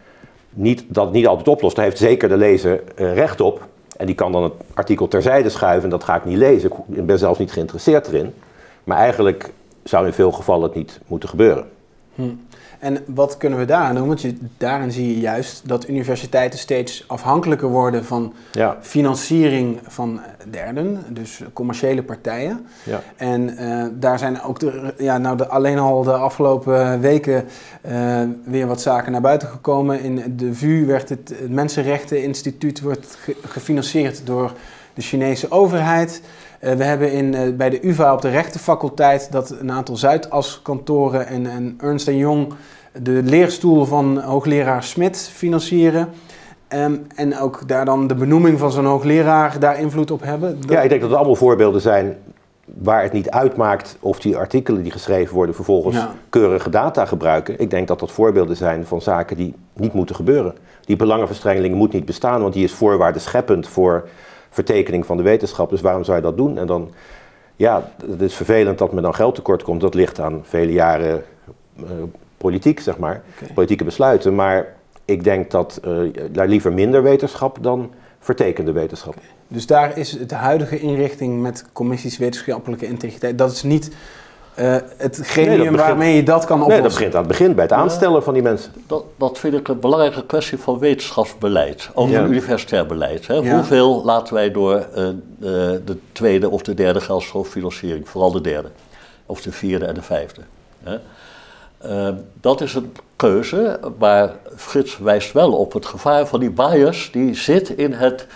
Speaker 2: niet, dat niet altijd oplost. Daar heeft zeker de lezer recht op. En die kan dan het artikel terzijde schuiven. Dat ga ik niet lezen. Ik ben zelfs niet geïnteresseerd erin. Maar eigenlijk zou in veel gevallen het niet moeten gebeuren.
Speaker 1: Hm. En wat kunnen we daaraan doen? Want je, daarin zie je juist dat universiteiten steeds afhankelijker worden van ja. financiering van derden, dus commerciële partijen. Ja. En uh, daar zijn ook de, ja, nou de, alleen al de afgelopen weken uh, weer wat zaken naar buiten gekomen. In de VU werd het, het Mensenrechteninstituut wordt gefinancierd door de Chinese overheid. Uh, we hebben in, bij de UvA op de rechtenfaculteit dat een aantal Zuidas-kantoren en, en Ernst Young de leerstoel van hoogleraar Smit financieren. Um, en ook daar dan de benoeming van zo'n hoogleraar daar invloed op hebben.
Speaker 2: Ja, ik denk dat het allemaal voorbeelden zijn waar het niet uitmaakt of die artikelen die geschreven worden vervolgens keurige data gebruiken. Ik denk dat dat voorbeelden zijn van zaken die niet moeten gebeuren. Die belangenverstrengeling moet niet bestaan, want die is voorwaarde scheppend voor vertekening van de wetenschap. Dus waarom zou je dat doen? En dan, ja, het is vervelend dat me dan geld tekort komt. Dat ligt aan vele jaren uh, politiek, zeg maar, politieke besluiten. Maar ik denk dat uh, daar liever minder wetenschap dan vertekende wetenschap.
Speaker 1: Dus daar is de huidige inrichting met commissies wetenschappelijke integriteit, dat is niet uh, het gremium waarmee je dat kan oplossen?
Speaker 2: Nee, dat begint aan het begin, bij het aanstellen van die mensen.
Speaker 3: Dat, dat vind ik een belangrijke kwestie van wetenschapsbeleid, ook van universitair beleid. Hè. Hoeveel laten wij door uh, de, de, tweede of de derde geldstroomfinanciering, vooral de derde, of de vierde en de vijfde. Hè. Uh, dat is een keuze, maar Frits wijst wel op het gevaar van die bias die zit in het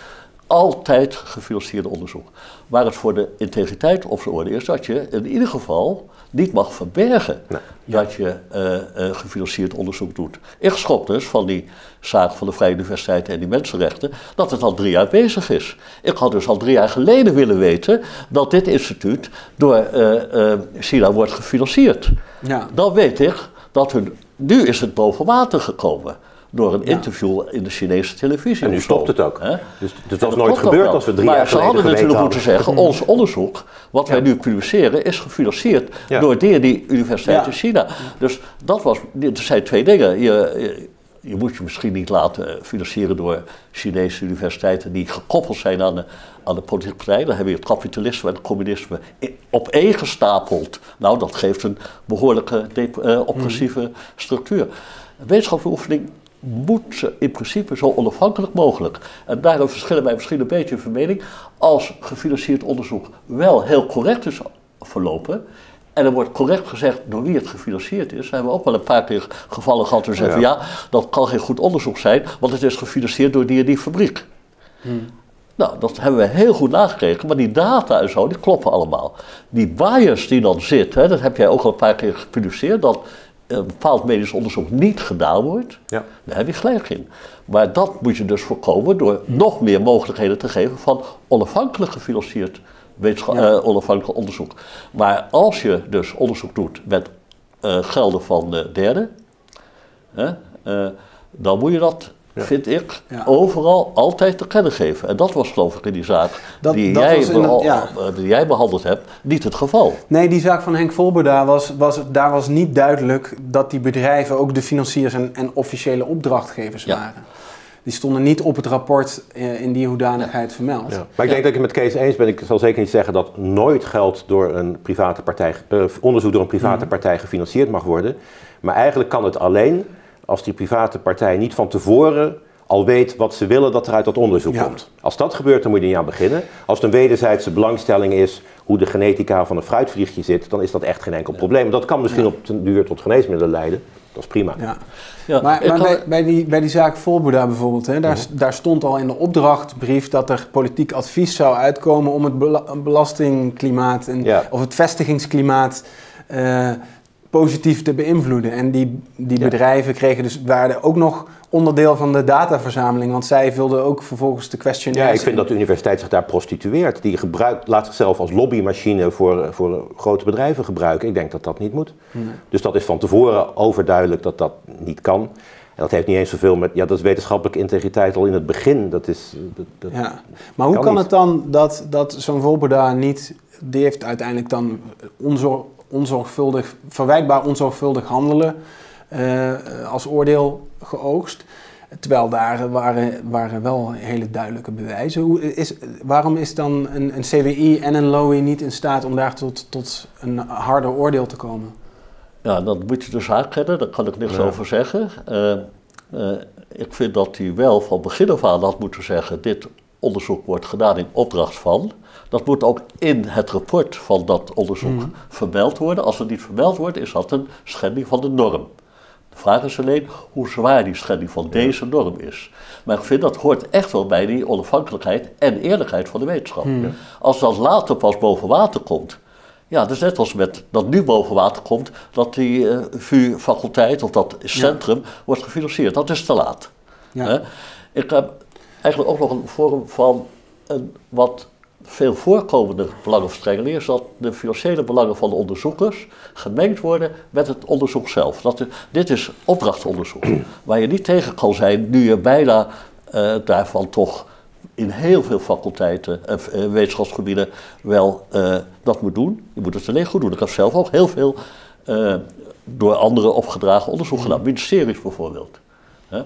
Speaker 3: altijd gefinancierde onderzoek. Waar het voor de integriteit op de orde is dat je in ieder geval niet mag verbergen dat je uh, uh, gefinancierd onderzoek doet. Ik schrok dus van die zaak van de Vrije Universiteit en die mensenrechten, dat het al drie jaar bezig is. Ik had dus al drie jaar geleden willen weten dat dit instituut door uh, China wordt gefinancierd. Ja. Dan weet ik dat hun, nu is het boven water gekomen door een interview in de Chinese televisie.
Speaker 2: En nu stopt het ook. Dus het was nooit gebeurd als we drie maar jaar geleden
Speaker 3: Maar ze hadden natuurlijk moeten zeggen, ons onderzoek, wat wij nu publiceren, is gefinancierd door die, die universiteit in China. Dus dat was, er zijn twee dingen. Je, je, moet je misschien niet laten financieren door Chinese universiteiten die gekoppeld zijn aan de, aan de politieke partij. Dan hebben je het kapitalisme en het communisme op één gestapeld. Nou, dat geeft een behoorlijke uh, oppressieve mm. structuur. Wetenschapsoefening moet in principe zo onafhankelijk mogelijk. En daarom verschillen wij misschien een beetje van mening. Als gefinancierd onderzoek wel heel correct is verlopen. En er wordt correct gezegd door wie het gefinancierd is. hebben we ook wel een paar keer gevallen gehad. We zeggen ja. ja, dat kan geen goed onderzoek zijn, want het is gefinancierd door die en die fabriek. Hmm. Nou, dat hebben we heel goed nagekeken, maar die data en zo, die kloppen allemaal. Die bias die dan zit, hè, dat heb jij ook al een paar keer gepubliceerd, dat een bepaald medisch onderzoek niet gedaan wordt, ja. daar heb je gelijk in. Maar dat moet je dus voorkomen door nog meer mogelijkheden te geven van onafhankelijk gefinancierd ja. uh, onafhankelijk onderzoek. Maar als je dus onderzoek doet met uh, gelden van de derde, uh, dan moet je dat vind ik, overal altijd te kennen geven. En dat was geloof ik in die zaak die, jij die, jij behandeld hebt, niet het geval.
Speaker 1: Nee, die zaak van Henk Volberda was, was, daar was niet duidelijk dat die bedrijven ook de financiers en, en officiële opdrachtgevers waren. Die stonden niet op het rapport eh, in die hoedanigheid vermeld. Ja.
Speaker 2: Maar ik denk dat ik het met Kees eens ben. Ik zal zeker niet zeggen dat nooit geld door een private partij, uh, onderzoek door een private mhm. partij gefinancierd mag worden. Maar eigenlijk kan het alleen als die private partij niet van tevoren al weet wat ze willen dat er uit dat onderzoek komt. Als dat gebeurt, dan moet je er niet aan beginnen. Als het een wederzijdse belangstelling is hoe de genetica van een fruitvliegje zit, dan is dat echt geen enkel probleem. Dat kan misschien op den duur tot geneesmiddelen leiden. Dat is prima.
Speaker 1: Ja.
Speaker 3: Ja,
Speaker 1: maar maar
Speaker 3: kan-
Speaker 1: bij, bij, die, bij die zaak Volboeda bijvoorbeeld, hè, daar, daar stond al in de opdrachtbrief dat er politiek advies zou uitkomen om het bela- belastingklimaat en,
Speaker 2: Ja.
Speaker 1: of het vestigingsklimaat eh, positief te beïnvloeden. En die, die
Speaker 2: Ja.
Speaker 1: bedrijven kregen dus, waren ook nog onderdeel van de dataverzameling, want zij vulden ook vervolgens de questionnaires
Speaker 2: Ja, ik vind
Speaker 1: in.
Speaker 2: dat de universiteit zich daar prostitueert. Die gebruikt, laat zichzelf als lobbymachine voor, voor grote bedrijven gebruiken. Ik denk dat dat niet moet. Dus dat is van tevoren overduidelijk dat dat niet kan. En dat heeft niet eens zoveel met... Ja, dat is wetenschappelijke integriteit al in het begin. Dat is... Dat, dat-
Speaker 1: Ja. Maar hoe
Speaker 2: Kan
Speaker 1: het dan dat, dat zo'n Volboda niet... Die heeft uiteindelijk dan onzor, onzorgvuldig, verwijtbaar onzorgvuldig handelen eh, als oordeel geoogst. Terwijl daar waren, waren wel hele duidelijke bewijzen. Hoe is, waarom is dan een, een CWI en een LOI niet in staat om daar tot, tot een harder oordeel te komen?
Speaker 3: Ja, dan moet je de zaak kennen, daar kan ik niks
Speaker 2: Ja.
Speaker 3: over zeggen. Eh, eh, ik vind dat hij wel van begin af aan had moeten zeggen: dit onderzoek wordt gedaan in opdracht van. Dat moet ook in het rapport van dat onderzoek vermeld worden. Als het niet vermeld wordt, is dat een schending van de norm. De vraag is alleen hoe zwaar die schending van deze norm is. Maar ik vind dat hoort echt wel bij die onafhankelijkheid en eerlijkheid van de wetenschap. Als dat later pas boven water komt. Ja, dat is net als met dat nu boven water komt dat die eh VU-faculteit of dat centrum wordt gefinancierd. Dat is te laat.
Speaker 1: Ja.
Speaker 3: Ik heb eigenlijk ook nog een vorm van een wat veel voorkomende belangenverstrengeling is dat de financiële belangen van de onderzoekers gemengd worden met het onderzoek zelf. Dat de- dit is opdrachtonderzoek, waar je niet tegen kan zijn nu je bijna eh, daarvan toch in heel veel faculteiten en eh, wetenschapsgebieden wel eh, dat moet doen. Je moet het alleen goed doen. Ik heb zelf ook heel veel eh, door anderen opgedragen onderzoek gedaan, ministeries bijvoorbeeld. Hè.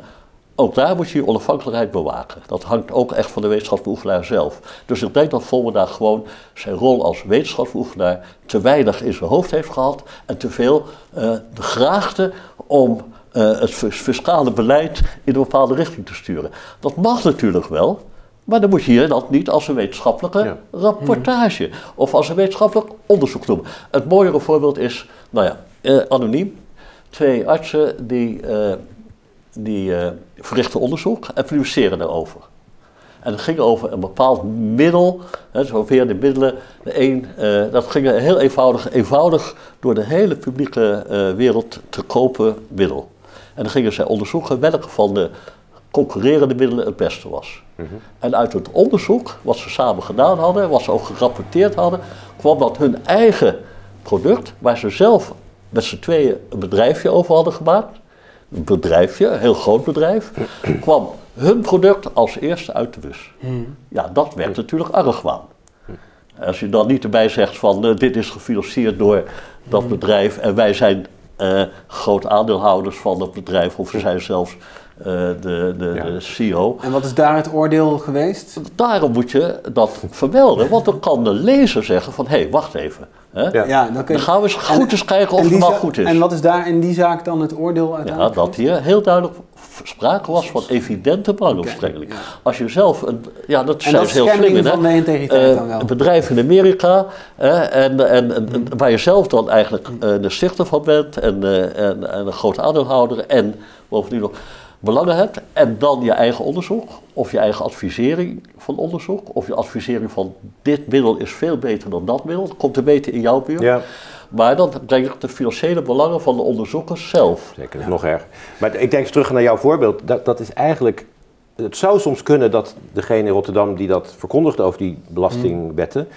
Speaker 3: Ook daar moet je je onafhankelijkheid bewaken. Dat hangt ook echt van de wetenschapsbeoefenaar zelf. Dus ik denk dat Volmer gewoon zijn rol als wetenschapsbeoefenaar te weinig in zijn hoofd heeft gehad en te veel eh, de graagte om eh, het fis- fiscale beleid in een bepaalde richting te sturen. Dat mag natuurlijk wel, maar dan moet je dat niet als een wetenschappelijke
Speaker 2: Ja.
Speaker 3: rapportage of als een wetenschappelijk onderzoek noemen. Het mooiere voorbeeld is, nou ja, eh, anoniem. Twee artsen die, eh, die eh, verrichten onderzoek en publiceren daarover. En het ging over een bepaald middel, hè, zo weer de middelen. De een, eh, dat ging heel eenvoudig, eenvoudig door de hele publieke eh, wereld te kopen middel. En dan gingen zij onderzoeken welke van de concurrerende middelen het beste was. En uit het onderzoek, wat ze samen gedaan hadden, wat ze ook gerapporteerd hadden, kwam dat hun eigen product, waar ze zelf met z'n tweeën een bedrijfje over hadden gemaakt, bedrijfje, een heel groot bedrijf, kwam hun product als eerste uit de bus. Ja, dat werd natuurlijk argwaan. Als je dan niet erbij zegt van eh, dit is gefinancierd door dat bedrijf en wij zijn eh groot aandeelhouders van dat bedrijf of we zijn zelfs eh, de, de,
Speaker 2: Ja.
Speaker 3: de CEO.
Speaker 1: En wat is daar het oordeel geweest?
Speaker 3: Daarom moet je dat vermelden, want dan kan de lezer zeggen van hé, hey, wacht even. Hè?
Speaker 2: Ja.
Speaker 1: Ja, dan, kun
Speaker 3: Dan
Speaker 1: je,
Speaker 3: gaan we eens goed eens kijken of het wel goed is.
Speaker 1: En wat is daar in die zaak dan het oordeel
Speaker 3: Ja,
Speaker 1: uiteindelijk?
Speaker 3: dat hier heel duidelijk sprake was van evidente
Speaker 1: ja.
Speaker 3: Als je zelf, een, ja dat
Speaker 1: En
Speaker 3: zijn
Speaker 1: dat
Speaker 3: ze heel slim in, hè?
Speaker 1: van de integriteit
Speaker 3: Eh,
Speaker 1: dan wel.
Speaker 3: Een bedrijf in Amerika, hè, en, en, en, en waar je zelf dan eigenlijk eh, de stichter van bent en, eh, en, en een groot aandeelhouder en bovendien nog belangen hebt. En dan je eigen onderzoek of je eigen advisering van onderzoek of je advisering van dit middel is veel beter dan dat middel. Dat komt te weten in jouw buurt.
Speaker 2: Ja.
Speaker 3: Maar dan breng ik de financiële belangen van de onderzoekers zelf.
Speaker 2: Zeker, dat is nog erg. Maar ik denk terug naar jouw voorbeeld. Dat, dat is eigenlijk. Het zou soms kunnen dat degene in Rotterdam die dat verkondigde over die belastingwetten.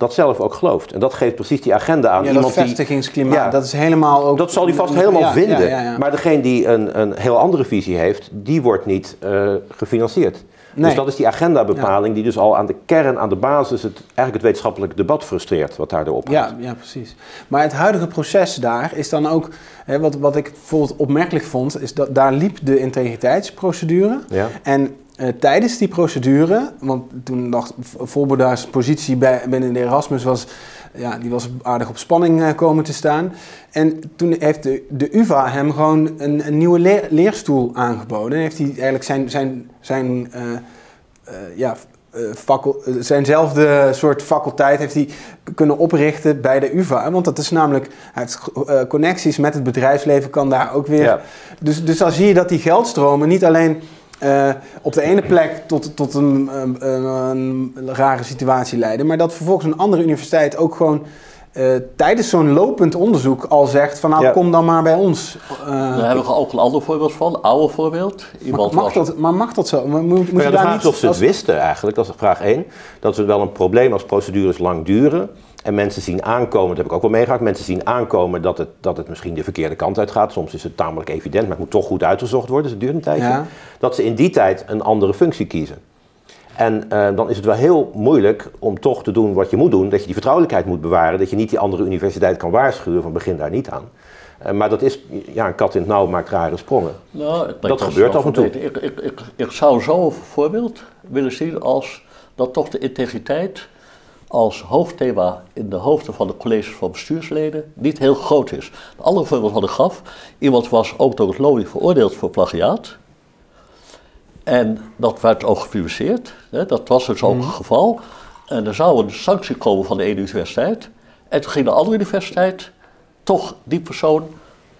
Speaker 2: Dat zelf ook gelooft. En dat geeft precies die agenda aan.
Speaker 1: ja, dat
Speaker 2: Iemand die,
Speaker 1: vestigingsklimaat,
Speaker 2: Ja.
Speaker 1: dat is helemaal ook...
Speaker 2: dat zal hij vast helemaal
Speaker 1: Ja,
Speaker 2: vinden.
Speaker 1: ja.
Speaker 2: Maar degene die een, een heel andere visie heeft, die wordt niet eh, gefinancierd.
Speaker 1: Nee.
Speaker 2: Dus dat is die agendabepaling die dus al aan de kern, aan de basis, het, eigenlijk het wetenschappelijk debat frustreert, wat daardoor ophoudt.
Speaker 1: Ja, ja, precies. Maar het huidige proces daar is dan ook... Hè, wat, wat ik bijvoorbeeld opmerkelijk vond, is dat daar liep de integriteitsprocedure. En eh, tijdens die procedure, want toen dacht Volboda's positie bij, binnen de Erasmus was, ja, die was aardig op spanning eh, komen te staan. En toen heeft de, de UvA hem gewoon een, een nieuwe leer- leerstoel aangeboden. En heeft hij eigenlijk zijn, zijn, zijn eh, ja, facul- zijnzelfde soort faculteit heeft hij kunnen oprichten bij de UvA. Want dat is namelijk, hij heeft connecties met het bedrijfsleven, kan daar ook weer.
Speaker 2: Ja.
Speaker 1: Dus, dus dan zie je dat die geldstromen niet alleen eh, op de ene plek tot, tot een, een, een, rare situatie leiden, maar dat vervolgens een andere universiteit ook gewoon eh, tijdens zo'n lopend onderzoek al zegt van nou
Speaker 2: Ja.
Speaker 1: kom dan maar bij ons. Eh,
Speaker 3: Daar hebben we ook een ander voorbeeld van, oude voorbeeld. Iemand
Speaker 1: mag, mag
Speaker 3: was-
Speaker 1: dat, maar mag dat zo? Maar Moet, moet
Speaker 2: Maar ja,
Speaker 1: je
Speaker 2: de
Speaker 1: daar
Speaker 2: vraag
Speaker 1: niet
Speaker 2: is of ze het
Speaker 1: als-
Speaker 2: wisten eigenlijk, dat is vraag 1. Dat is wel een probleem als procedures lang duren. En mensen zien aankomen, dat heb ik ook wel meegemaakt, mensen zien aankomen dat het, dat het misschien de verkeerde kant uit gaat. Soms is het tamelijk evident, maar het moet toch goed uitgezocht worden, dus het duurt een tijdje.
Speaker 1: Ja.
Speaker 2: Dat ze in die tijd een andere functie kiezen. En eh, dan is het wel heel moeilijk om toch te doen wat je moet doen. Dat je die vertrouwelijkheid moet bewaren. Dat je niet die andere universiteit kan waarschuwen van begin daar niet aan. Eh, maar dat is, ja, een kat in het nauw maakt rare sprongen.
Speaker 3: Nou,
Speaker 2: Dat gebeurt af en toe.
Speaker 3: Ik, ik, ik, ik zou zo'n voorbeeld willen zien als dat toch de integriteit als hoofdthema in de hoofden van de colleges van bestuursleden niet heel groot is. Een ander voorbeeld wat ik gaf, iemand was ook door het LOI veroordeeld voor plagiaat. En dat werd ook gepubliceerd, hè, dat was dus ook het geval. En er zou een sanctie komen van de ene universiteit. En toen ging de andere universiteit toch die persoon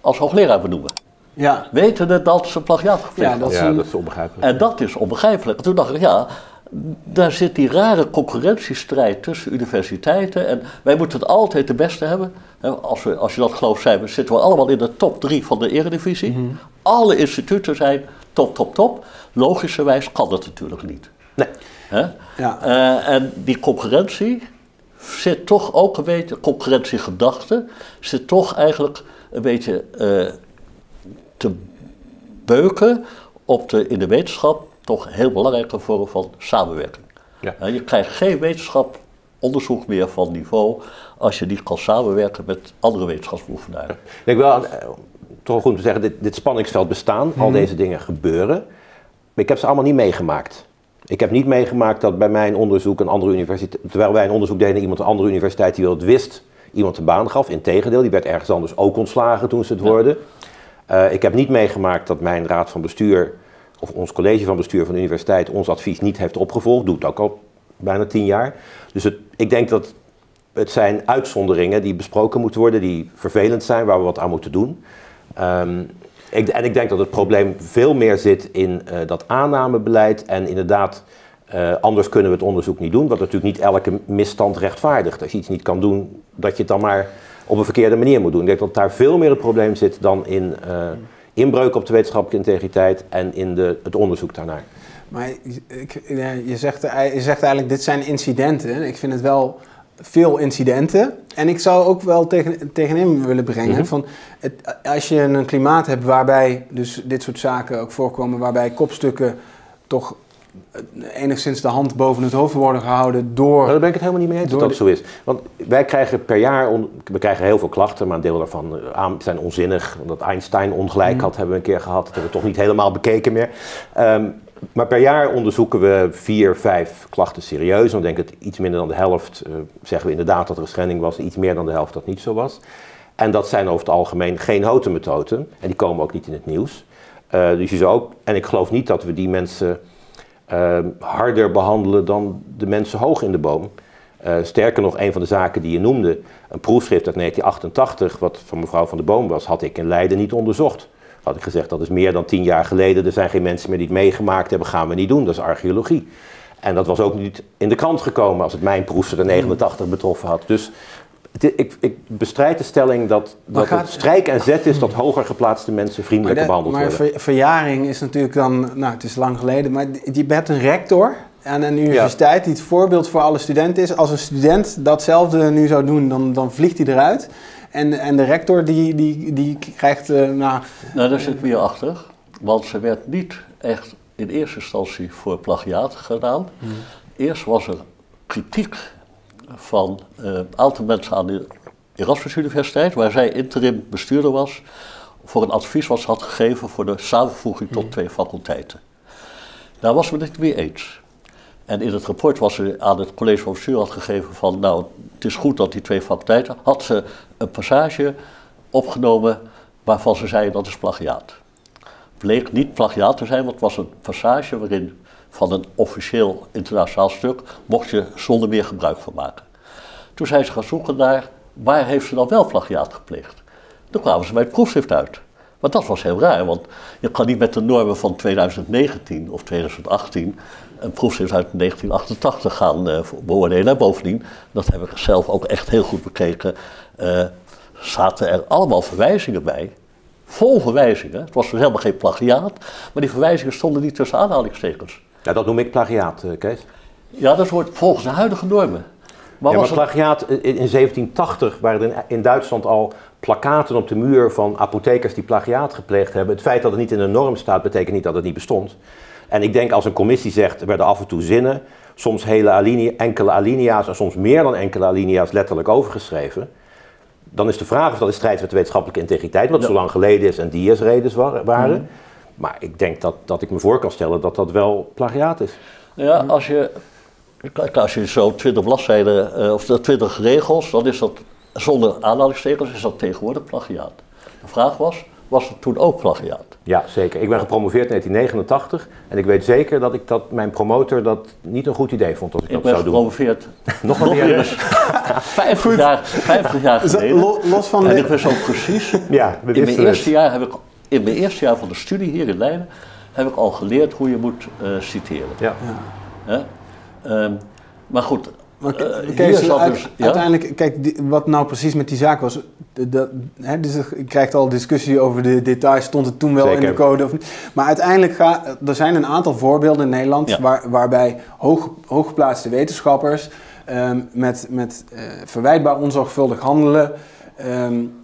Speaker 3: als hoogleraar benoemen.
Speaker 1: Ja,
Speaker 3: Wetende dat ze plagiaat gepleegd
Speaker 1: Ja, dat is
Speaker 2: ja, dat is onbegrijpelijk.
Speaker 3: En dat is onbegrijpelijk. En toen dacht ik, ja, daar zit die rare concurrentiestrijd tussen universiteiten. En wij moeten het altijd de beste hebben. Als, we, als je dat gelooft, zijn we, zitten we allemaal in de top drie van de eredivisie. Alle instituten zijn top, top, top. Logischerwijs kan dat natuurlijk niet.
Speaker 2: Nee.
Speaker 3: Hè?
Speaker 1: ja.
Speaker 3: Eh, en die concurrentie zit toch ook een beetje, concurrentiegedachte, zit toch eigenlijk een beetje eh, te beuken op de in de wetenschap toch een heel belangrijke vorm van samenwerking.
Speaker 2: Ja.
Speaker 3: Je krijgt geen wetenschaponderzoek meer van niveau als je niet kan samenwerken met andere wetenschapsbeoefenaren.
Speaker 2: Ik denk wel, eh, toch goed te zeggen, dit, dit spanningsveld bestaan, al deze dingen gebeuren. Maar ik heb ze allemaal niet meegemaakt. Ik heb niet meegemaakt dat bij mijn onderzoek een andere universiteit, terwijl wij een onderzoek deden, iemand een andere universiteit die wel het wist, iemand de baan gaf. Integendeel, die werd ergens anders ook ontslagen toen ze het hoorden. Eh, ik heb niet meegemaakt dat mijn raad van bestuur, of ons college van bestuur van de universiteit, ons advies niet heeft opgevolgd. Doet ook al bijna tien jaar. Dus ik denk dat het zijn uitzonderingen die besproken moeten worden, die vervelend zijn, waar we wat aan moeten doen. Ehm, ik, en ik denk dat het probleem veel meer zit in eh, dat aannamebeleid en inderdaad, eh, anders kunnen we het onderzoek niet doen, wat natuurlijk niet elke misstand rechtvaardigt. Als je iets niet kan doen, dat je het dan maar op een verkeerde manier moet doen. Ik denk dat daar veel meer het probleem zit dan in eh, inbreuk op de wetenschappelijke integriteit en in de, het onderzoek daarnaar.
Speaker 1: Maar ik, ja, je, zegt, je zegt eigenlijk, dit zijn incidenten. Ik vind het wel veel incidenten. En ik zou ook wel tegen, tegenin willen brengen
Speaker 2: Mhm.
Speaker 1: van... Het, als je een klimaat hebt waarbij dus dit soort zaken ook voorkomen... waarbij kopstukken toch eh, enigszins de hand boven het hoofd worden gehouden door...
Speaker 2: Maar daar ben ik het helemaal niet mee eens dat dat zo is. Want wij krijgen per jaar, on- we krijgen heel veel klachten, maar een deel daarvan eh, zijn onzinnig. Dat Einstein ongelijk
Speaker 1: Mhm.
Speaker 2: had, hebben we een keer gehad. Dat hebben we toch niet helemaal bekeken meer. Ehm, maar per jaar onderzoeken we vier, vijf klachten serieus. Dan denk ik het iets minder dan de helft eh, zeggen we inderdaad dat er een schending was. Iets meer dan de helft dat niet zo was. En dat zijn over het algemeen geen houten methoden. En die komen ook niet in het nieuws. Eh, dus je zou ook, en ik geloof niet dat we die mensen ehm, harder behandelen dan de mensen hoog in de boom. Eh, sterker nog, een van de zaken die je noemde, een proefschrift uit 1988, wat van mevrouw van der Boom was, had ik in Leiden niet onderzocht. Had ik gezegd, dat is meer dan tien jaar geleden, er zijn geen mensen meer die het meegemaakt hebben, gaan we niet doen, dat is archeologie. En dat was ook niet in de krant gekomen als het mijn proefschrift in 89 betroffen had. Dus ik, ik bestrijd de stelling dat, dat
Speaker 1: gaat-
Speaker 2: het strijk en zet is dat hoger geplaatste mensen
Speaker 1: Maar,
Speaker 2: vriendelijker
Speaker 1: de-
Speaker 2: behandeld
Speaker 1: maar
Speaker 2: worden.
Speaker 1: ver- verjaring is natuurlijk dan, nou het is lang geleden, maar je hebt een rector aan een universiteit die het voorbeeld voor alle studenten is. Als een student datzelfde nu zou doen, dan, dan vliegt hij eruit. En, en de rector die, die, die krijgt, eh, nou,
Speaker 3: Nou, daar zit weer achter. Want ze werd niet echt in eerste instantie voor plagiaat gedaan. Eerst was er kritiek van eh, een aantal mensen aan de Erasmus Universiteit, waar zij interim bestuurder was, voor een advies wat ze had gegeven voor de samenvoeging tot twee faculteiten. Daar was men het mee eens. En in het rapport wat ze aan het college van bestuur had gegeven van, nou, het is goed dat die twee faculteiten, had ze een passage opgenomen waarvan ze zeiden dat is plagiaat. Bleek niet plagiaat te zijn, want het was een passage waarin van een officieel internationaal stuk mocht je zonder meer gebruik van maken. Toen zijn ze gaan zoeken naar waar heeft ze dan wel plagiaat gepleegd. Toen kwamen ze bij het proefschrift uit. Maar dat was heel raar, want je kan niet met de normen van 2019 of 2018 een proefschrift uit 1988 gaan uh, beoordelen. En bovendien, dat heb ik zelf ook echt heel goed bekeken, uh, zaten er allemaal verwijzingen bij. Vol verwijzingen. Het was dus helemaal geen plagiaat, maar die verwijzingen stonden niet tussen aanhalingstekens.
Speaker 2: Ja, dat noem ik plagiaat, uh, Kees.
Speaker 3: Ja, dat wordt volgens de huidige normen.
Speaker 2: Maar, ja, maar plagiaat in 1780 waren er in Duitsland al plakaten op de muur van apothekers die plagiaat gepleegd hebben. Het feit dat het niet in een norm staat, betekent niet dat het niet bestond. En ik denk als een commissie zegt, er werden af en toe zinnen, soms hele alinea, enkele alinea's en soms meer dan enkele alinea's letterlijk overgeschreven. Dan is de vraag of dat in strijd met de wetenschappelijke integriteit, wat zo lang geleden is en diasredens waren. Mhm. Maar ik denk dat, dat ik me voor kan stellen dat dat wel plagiaat is.
Speaker 3: Ja, als je, als je zo 20 bladzijden uh, of 20 regels, dan is dat zonder aanhalingstekens is dat tegenwoordig plagiaat. De vraag was, was het toen ook plagiaat?
Speaker 2: Ja, zeker. Ik ben gepromoveerd in 1989 en ik weet zeker dat ik dat mijn promotor dat niet een goed idee vond als ik,
Speaker 3: ik
Speaker 2: dat zou doen.
Speaker 3: Ik ben gepromoveerd nog een keer 50 jaar, 50 jaar geleden.
Speaker 1: Los van
Speaker 3: en ik wist ook precies, ja, in, mijn eerste jaar heb ik, in mijn eerste jaar van de studie hier in Leiden heb ik al geleerd hoe je moet uh, citeren. Ja. ja. Um, maar goed, maar
Speaker 1: uh, Kees, dus, uiteindelijk, kijk, wat nou precies met die zaak was, dat, hè, dus je krijgt al discussie over de details, stond het toen wel in de code of niet. Maar uiteindelijk, ga, er zijn een aantal voorbeelden in Nederland waar, waarbij hoog, hooggeplaatste wetenschappers um, met, met uh, verwijtbaar onzorgvuldig handelen um,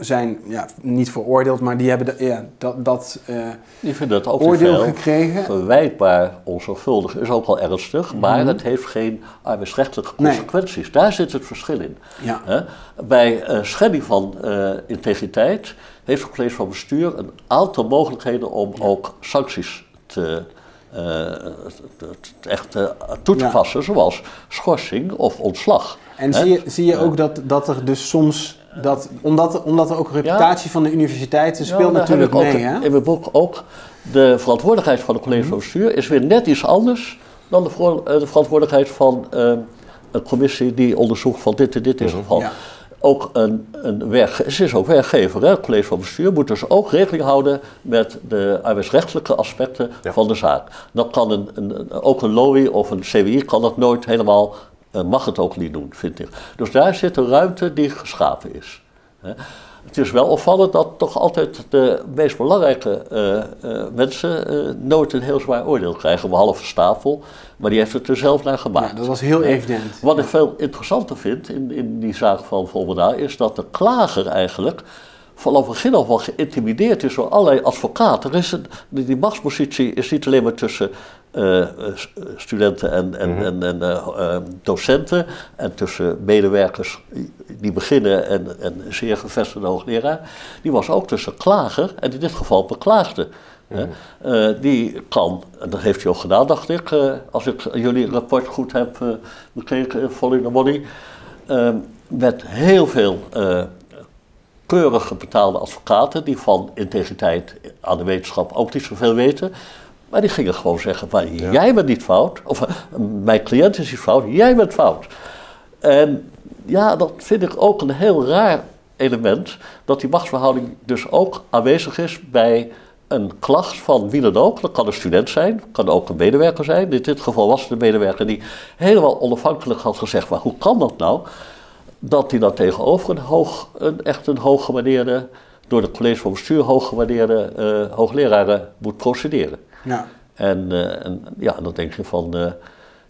Speaker 1: zijn ja, niet veroordeeld, maar die hebben de, ja, dat, dat uh,
Speaker 3: die vinden dat ook oordeel gekregen. Verwijtbaar onzorgvuldig is ook al ernstig, maar mhm. het heeft geen arbeidsrechtelijke consequenties. Daar zit het verschil in. Ja. Bij uh, schending van uh, integriteit heeft het college van bestuur een aantal mogelijkheden om ook sancties te, echt toe te passen, zoals schorsing of ontslag.
Speaker 1: En zie je, zie je ook dat, dat er dus soms dat, omdat, omdat er ook reputatie van de universiteiten speelt natuurlijk mee. Ook, hè?
Speaker 3: In mijn boek ook. De verantwoordelijkheid van de college van bestuur is weer net iets anders dan de, eh, de verantwoordelijkheid van uh, een commissie die onderzoekt van dit en dit is geval. Ja. Ook een, een werk, ze is ook werkgever, hè? het college van bestuur moet dus ook rekening houden met de arbeidsrechtelijke aspecten van de zaak. Dan kan een, een, ook een LOI of een CWI kan dat nooit helemaal mag het ook niet doen, vind ik. Dus daar zit een ruimte die geschapen is. Het is wel opvallend dat toch altijd de meest belangrijke uh, uh, mensen nooit een heel zwaar oordeel krijgen, behalve Stapel, maar die heeft het er zelf naar gemaakt. Ja,
Speaker 1: dat was heel evident.
Speaker 3: Wat ik veel interessanter vind in, in die zaak van Volberda is dat de klager eigenlijk vanaf het begin al wel geïntimideerd is door allerlei advocaten. Er is een, die machtspositie is niet alleen maar tussen uh, studenten en, en, mhm. en, en uh, docenten en tussen medewerkers die beginnen en, en zeer gevestigde hoogleraar. Die was ook tussen klager en in dit geval beklaagde. Mm die kan, en dat heeft hij ook gedaan, dacht ik, als ik jullie rapport goed heb bekeken, Following the Money, met heel veel keurige betaalde advocaten die van integriteit aan de wetenschap ook niet zoveel weten. Maar die gingen gewoon zeggen, van, jij bent niet fout, of eh, mijn cliënt is niet fout, jij bent fout. En ja, dat vind ik ook een heel raar element, dat die machtsverhouding dus ook aanwezig is bij een klacht van wie dan ook. Dat kan een student zijn, kan ook een medewerker zijn. In dit geval was het een medewerker die helemaal onafhankelijk had gezegd, maar hoe kan dat nou? Dat hij dan tegenover een, hoog, een echt een hooggewaardeerde, door het college van bestuur hooggewaardeerde uh, hoogleraren moet procederen. Ja. En, uh, en, ja, dan denk je van, uh,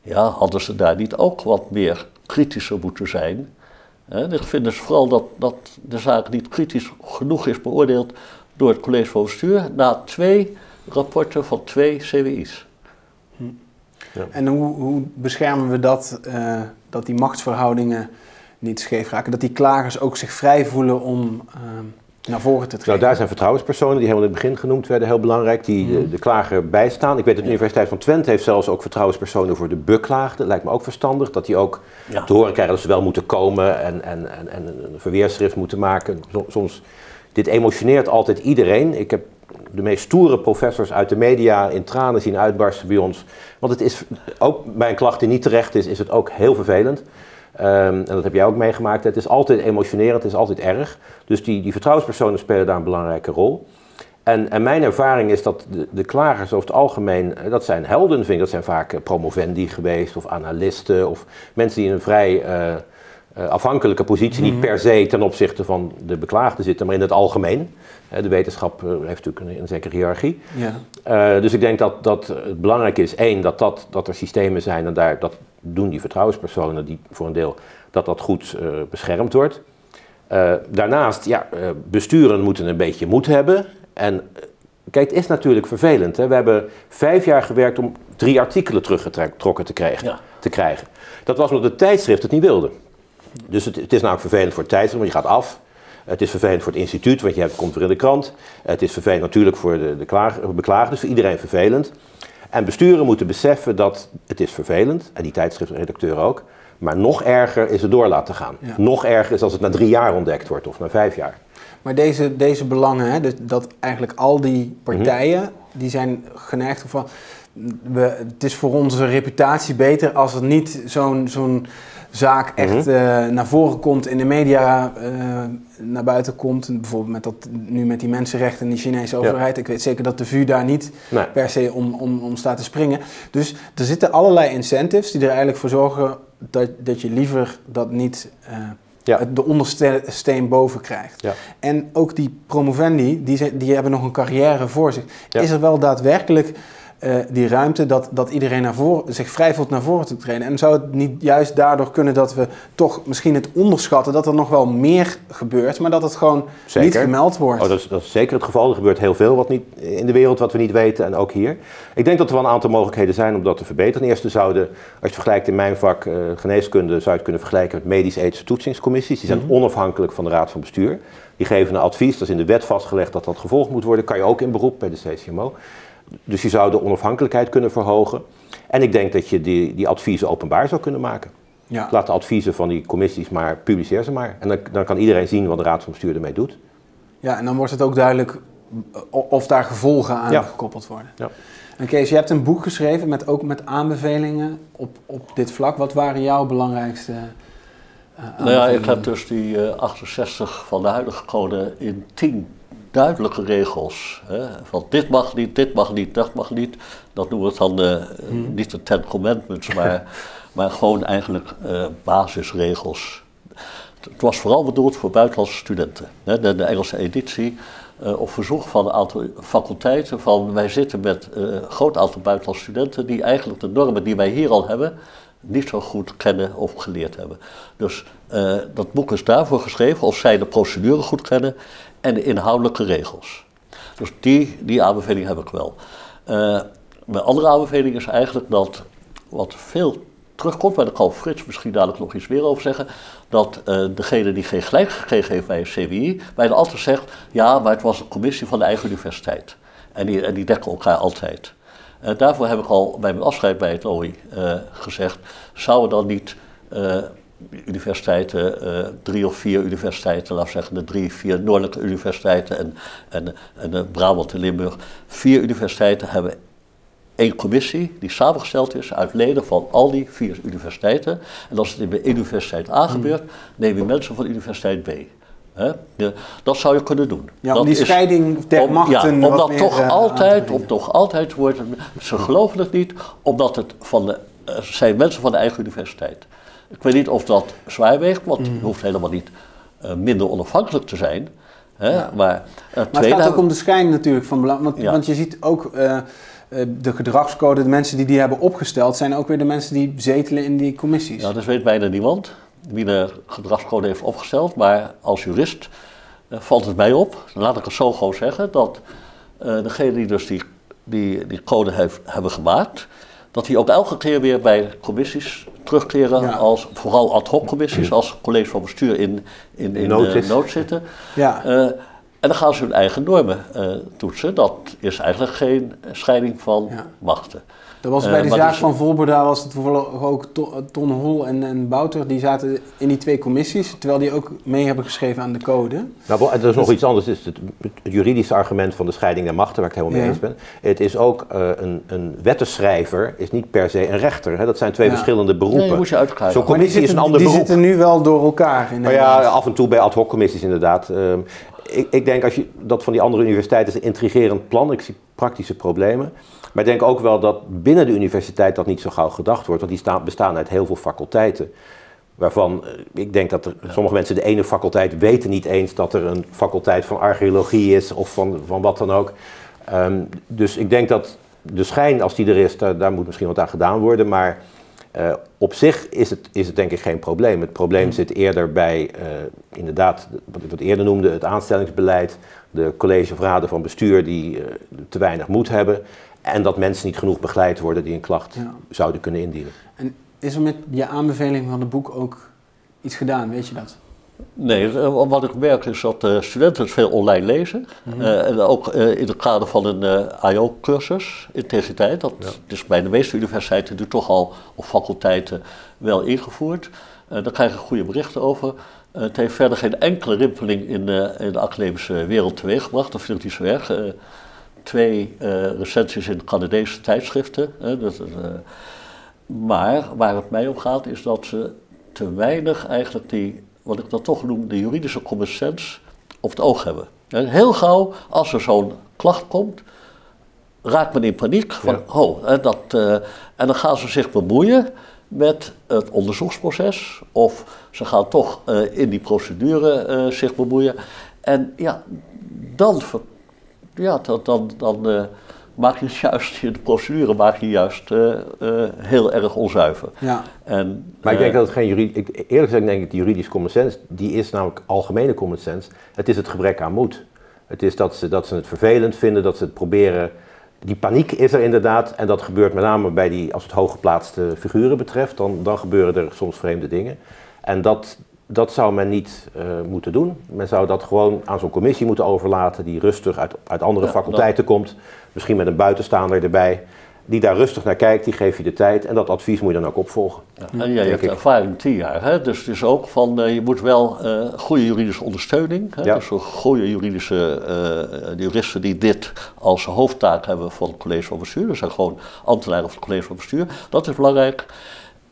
Speaker 3: ja, hadden ze daar niet ook wat meer kritischer moeten zijn? Hè? Ik vind dus vooral dat, dat de zaak niet kritisch genoeg is beoordeeld door het college van bestuur na twee rapporten van twee CWI's. Hm.
Speaker 1: Ja. En hoe, hoe, beschermen we dat, uh, dat die machtsverhoudingen niet scheef raken? Dat die klagers ook zich vrij voelen om naar voren te treden.
Speaker 2: Nou, daar zijn vertrouwenspersonen, die helemaal in het begin genoemd werden, heel belangrijk, die de, mhm. de klager bijstaan. Ik weet dat de Universiteit van Twente heeft zelfs ook vertrouwenspersonen voor de beklaagde. Lijkt me ook verstandig dat die ook te horen krijgen dat ze wel moeten komen en, en, en, en een verweerschrift moeten maken. Soms, dit emotioneert altijd iedereen. Ik heb de meest stoere professors uit de media in tranen zien uitbarsten bij ons. Want het is ook bij een klacht die niet terecht is, is het ook heel vervelend. Ehm, en dat heb jij ook meegemaakt. Het is altijd emotionerend, het is altijd erg. Dus die, die vertrouwenspersonen spelen daar een belangrijke rol. En, en, mijn ervaring is dat de, de, klagers over het algemeen, eh, dat zijn helden, vind ik. Dat zijn vaak eh, promovendi geweest of analisten of mensen die in een vrij uh, afhankelijke positie, niet mhm. per se ten opzichte van de beklaagde zitten, maar in het algemeen. de wetenschap heeft natuurlijk een, een zekere hiërarchie. Ja. dus ik denk dat, dat het belangrijk is, één, dat, dat, dat er systemen zijn en daar, dat doen die vertrouwenspersonen, die voor een deel, dat dat goed beschermd wordt. daarnaast, ja, besturen moeten een beetje moed hebben. En kijk, het is natuurlijk vervelend. Hè? We hebben vijf jaar gewerkt om drie artikelen teruggetrokken te krijgen, te krijgen. Dat was omdat het tijdschrift het niet wilde. Dus het, het is namelijk vervelend voor het tijdschrift, want je gaat af. Het is vervelend voor het instituut, want je hebt, komt weer in de krant. Het is vervelend natuurlijk voor de, de beklaagden, dus voor iedereen vervelend. En besturen moeten beseffen dat het is vervelend, en die tijdschriftredacteur ook. Maar nog erger is het door laten gaan. Nog erger is als het na drie jaar ontdekt wordt of na vijf jaar.
Speaker 1: Maar deze, deze belangen, hè, dus dat eigenlijk al die partijen, die zijn geneigd van... We, het is voor onze reputatie beter als er niet zo'n zo'n zaak echt mhm. eh, naar voren komt, in de media uh, naar buiten komt. Bijvoorbeeld met dat, nu met die mensenrechten in de Chinese overheid. Ik weet zeker dat de VU daar niet per se om, om, om staat te springen. Dus er zitten allerlei incentives die er eigenlijk voor zorgen dat, dat je liever dat niet... Uh, ja. de ondersteen boven krijgt. Ja. En ook die promovendi, die, die hebben nog een carrière voor zich. Is er wel daadwerkelijk uh, die ruimte dat, dat iedereen naar voren, zich vrij voelt naar voren te trainen. En zou het niet juist daardoor kunnen dat we toch misschien het onderschatten dat er nog wel meer gebeurt, maar dat het gewoon niet gemeld wordt?
Speaker 2: Oh, dat, is, dat is zeker het geval. Er gebeurt heel veel wat niet, in de wereld wat we niet weten en ook hier. Ik denk dat er wel een aantal mogelijkheden zijn om dat te verbeteren. Ten eerste zouden, als je vergelijkt in mijn vak uh, geneeskunde, zou je het kunnen vergelijken met medisch-ethische toetsingscommissies. Die zijn mhm. onafhankelijk van de Raad van Bestuur. Die geven een advies, dat is in de wet vastgelegd dat dat gevolgd moet worden. Kan je ook in beroep bij de CCMO. Dus je zou de onafhankelijkheid kunnen verhogen. En ik denk dat je die, die adviezen openbaar zou kunnen maken. Ja. Laat de adviezen van die commissies maar, publiceer ze maar. En dan, dan kan iedereen zien wat de Raad van Bestuur ermee doet.
Speaker 1: Ja, en dan wordt het ook duidelijk of daar gevolgen aan gekoppeld worden. Ja. En Kees, je hebt een boek geschreven met ook met aanbevelingen op, op dit vlak. Wat waren jouw belangrijkste uh,
Speaker 3: Nou ja, ik heb dus die uh, eh, 68 van de huidige code in 10 duidelijke regels. Hè, van dit mag niet, dit mag niet, dat mag niet. Dat noemen we dan hmm. niet de Ten Commandments, maar, maar gewoon eigenlijk uh, basisregels. Het was vooral bedoeld voor buitenlandse studenten. Hè, de, de, Engelse editie, uh, op verzoek van een aantal faculteiten, van wij zitten met een groot aantal buitenlandse studenten die eigenlijk de normen die wij hier al hebben, niet zo goed kennen of geleerd hebben. Dus dat boek is daarvoor geschreven, of zij de procedure goed kennen en de inhoudelijke regels. Dus die, die aanbeveling heb ik wel. Uh, mijn andere aanbeveling is eigenlijk dat, wat veel terugkomt, waar de kan Frits misschien dadelijk nog iets meer over zeggen, dat uh, degene die geen gelijk gekregen heeft bij een CWI, bijna altijd zegt, ja, maar het was een commissie van de eigen universiteit. En die, en die dekken elkaar altijd. Uh, daarvoor heb ik al bij mijn afscheid bij het OI gezegd, zouden dan niet universiteiten, uh, drie of vier universiteiten, laten we zeggen de drie, vier noordelijke universiteiten en, en, en uh, Brabant en Limburg. Vier universiteiten hebben één commissie die samengesteld is uit leden van al die vier universiteiten. En als het in de universiteit A gebeurt, neem je mensen van universiteit B. De, dat zou je kunnen doen.
Speaker 1: Ja, dat die scheiding der om, machten.
Speaker 3: Ja, omdat toch, uh, altijd, om toch altijd wordt, ze geloven het niet, omdat het van de, zijn mensen van de eigen universiteit. Ik weet niet of dat zwaar weegt, want je hoeft helemaal niet uh, minder onafhankelijk te zijn. Hè? Ja. Maar,
Speaker 1: uh, maar het gaat ook om de schijn natuurlijk van belang. Want, ja. want je ziet ook uh, de gedragscode, de mensen die die hebben opgesteld, zijn ook weer de mensen die zetelen in die commissies.
Speaker 3: Ja, dat weet bijna niemand wie de gedragscode heeft opgesteld. Maar als jurist valt het mij op, laat ik het zo gewoon zeggen, dat degene die dus die, die, die code heeft, hebben gemaakt, dat die ook elke keer weer bij commissies terugkeren, als, vooral ad hoc commissies, als college van bestuur in, in, in nood, uh, nood zitten. Ja. Uh, En dan gaan ze hun eigen normen uh, toetsen. Dat is eigenlijk geen scheiding van
Speaker 1: Ja.
Speaker 3: machten.
Speaker 1: Dat was
Speaker 3: Eh,
Speaker 1: bij de zaak
Speaker 3: dus-
Speaker 1: van Volberda was het toevallig ook To- Ton Hol en, en Bouter, die zaten in die twee commissies, terwijl die ook mee hebben geschreven aan de code.
Speaker 2: Nou, er is nog iets anders. Het, is het, het juridische argument van de scheiding der machten, waar ik het helemaal mee eens ben. Het is ook eh, een, een wettenschrijver, is niet per se een rechter. Hè? Dat zijn twee
Speaker 1: Ja.
Speaker 2: verschillende beroepen.
Speaker 3: Nee, moet je
Speaker 2: Zo'n
Speaker 1: die
Speaker 2: commissie is een ander
Speaker 1: die
Speaker 2: beroep.
Speaker 1: zitten nu wel door elkaar. In
Speaker 2: Maar ja,
Speaker 1: Nederland.
Speaker 2: af en toe bij ad hoc commissies inderdaad. Ehm, ik, ik denk als je dat van die andere universiteiten is een intrigerend plan. Ik zie praktische problemen. Maar ik denk ook wel dat binnen de universiteit dat niet zo gauw gedacht wordt. Want die staan, bestaan uit heel veel faculteiten. Waarvan eh, ik denk dat er, sommige mensen de ene faculteit weten niet eens dat er een faculteit van archeologie is of van, van wat dan ook. Ehm, dus ik denk dat de schijn, als die er is, daar, daar moet misschien wat aan gedaan worden. Maar eh, op zich is het, is het denk ik geen probleem. Het probleem zit eerder bij, eh, inderdaad, wat ik wat eerder noemde, het aanstellingsbeleid, de college of raden van bestuur die te weinig moed hebben. En dat mensen niet genoeg begeleid worden die een klacht
Speaker 1: Ja.
Speaker 2: zouden kunnen indienen.
Speaker 1: En is er met je aanbeveling van het boek ook iets gedaan, weet je dat?
Speaker 3: Nee, eh, wat ik merk is dat eh, studenten het veel online lezen. Eh, en ook eh, in het kader van een eh IO-cursus, integriteit. Dat is bij de meeste universiteiten nu toch al op faculteiten wel ingevoerd. Eh daar krijg je goede berichten over. Het heeft verder geen enkele rimpeling in, eh, in de academische wereld teweeggebracht. Dat vind ik niet zo erg. Twee eh, recensies in Canadese tijdschriften. dat, eh, maar waar het mij om gaat is dat ze te weinig eigenlijk die, wat ik dan toch noem, de juridische common sense op het oog hebben. En heel gauw, als er zo'n klacht komt, raakt men in paniek van,
Speaker 2: Ja.
Speaker 3: oh, hè, dat, eh, en dan gaan ze zich bemoeien met het onderzoeksproces of ze gaan toch in die procedure zich bemoeien. En ja, dan, ver- ja, dan, dan, dan eh, maak je het juist, de procedure maak je juist eh, eh, heel erg onzuiver.
Speaker 1: Ja,
Speaker 3: En,
Speaker 2: Maar ik denk dat het geen juridisch, ik, eerlijk gezegd denk ik, die juridische common sense, die is namelijk algemene common sense. Het is het gebrek aan moed. Het is dat ze, dat ze het vervelend vinden, dat ze het proberen. Die paniek is er inderdaad en dat gebeurt met name bij die, als het hooggeplaatste figuren betreft, dan, dan gebeuren er soms vreemde dingen. En dat, dat zou men niet eh, moeten doen. Men zou dat gewoon aan zo'n commissie moeten overlaten die rustig uit, uit andere
Speaker 3: Ja,
Speaker 2: faculteiten komt. Misschien met een buitenstaander erbij. Die daar rustig naar kijkt, die geeft je de tijd en dat advies moet je dan ook opvolgen.
Speaker 3: Ja, en jij hebt
Speaker 2: ik.
Speaker 3: ervaring tien jaar, hè? dus het is ook van, eh, je moet wel eh, goede juridische ondersteuning, hè?
Speaker 2: Ja.
Speaker 3: dus een goede juridische eh, juristen die dit als hoofdtaak hebben van het college van bestuur, dat zijn gewoon ambtenaren van het college van bestuur, dat is belangrijk.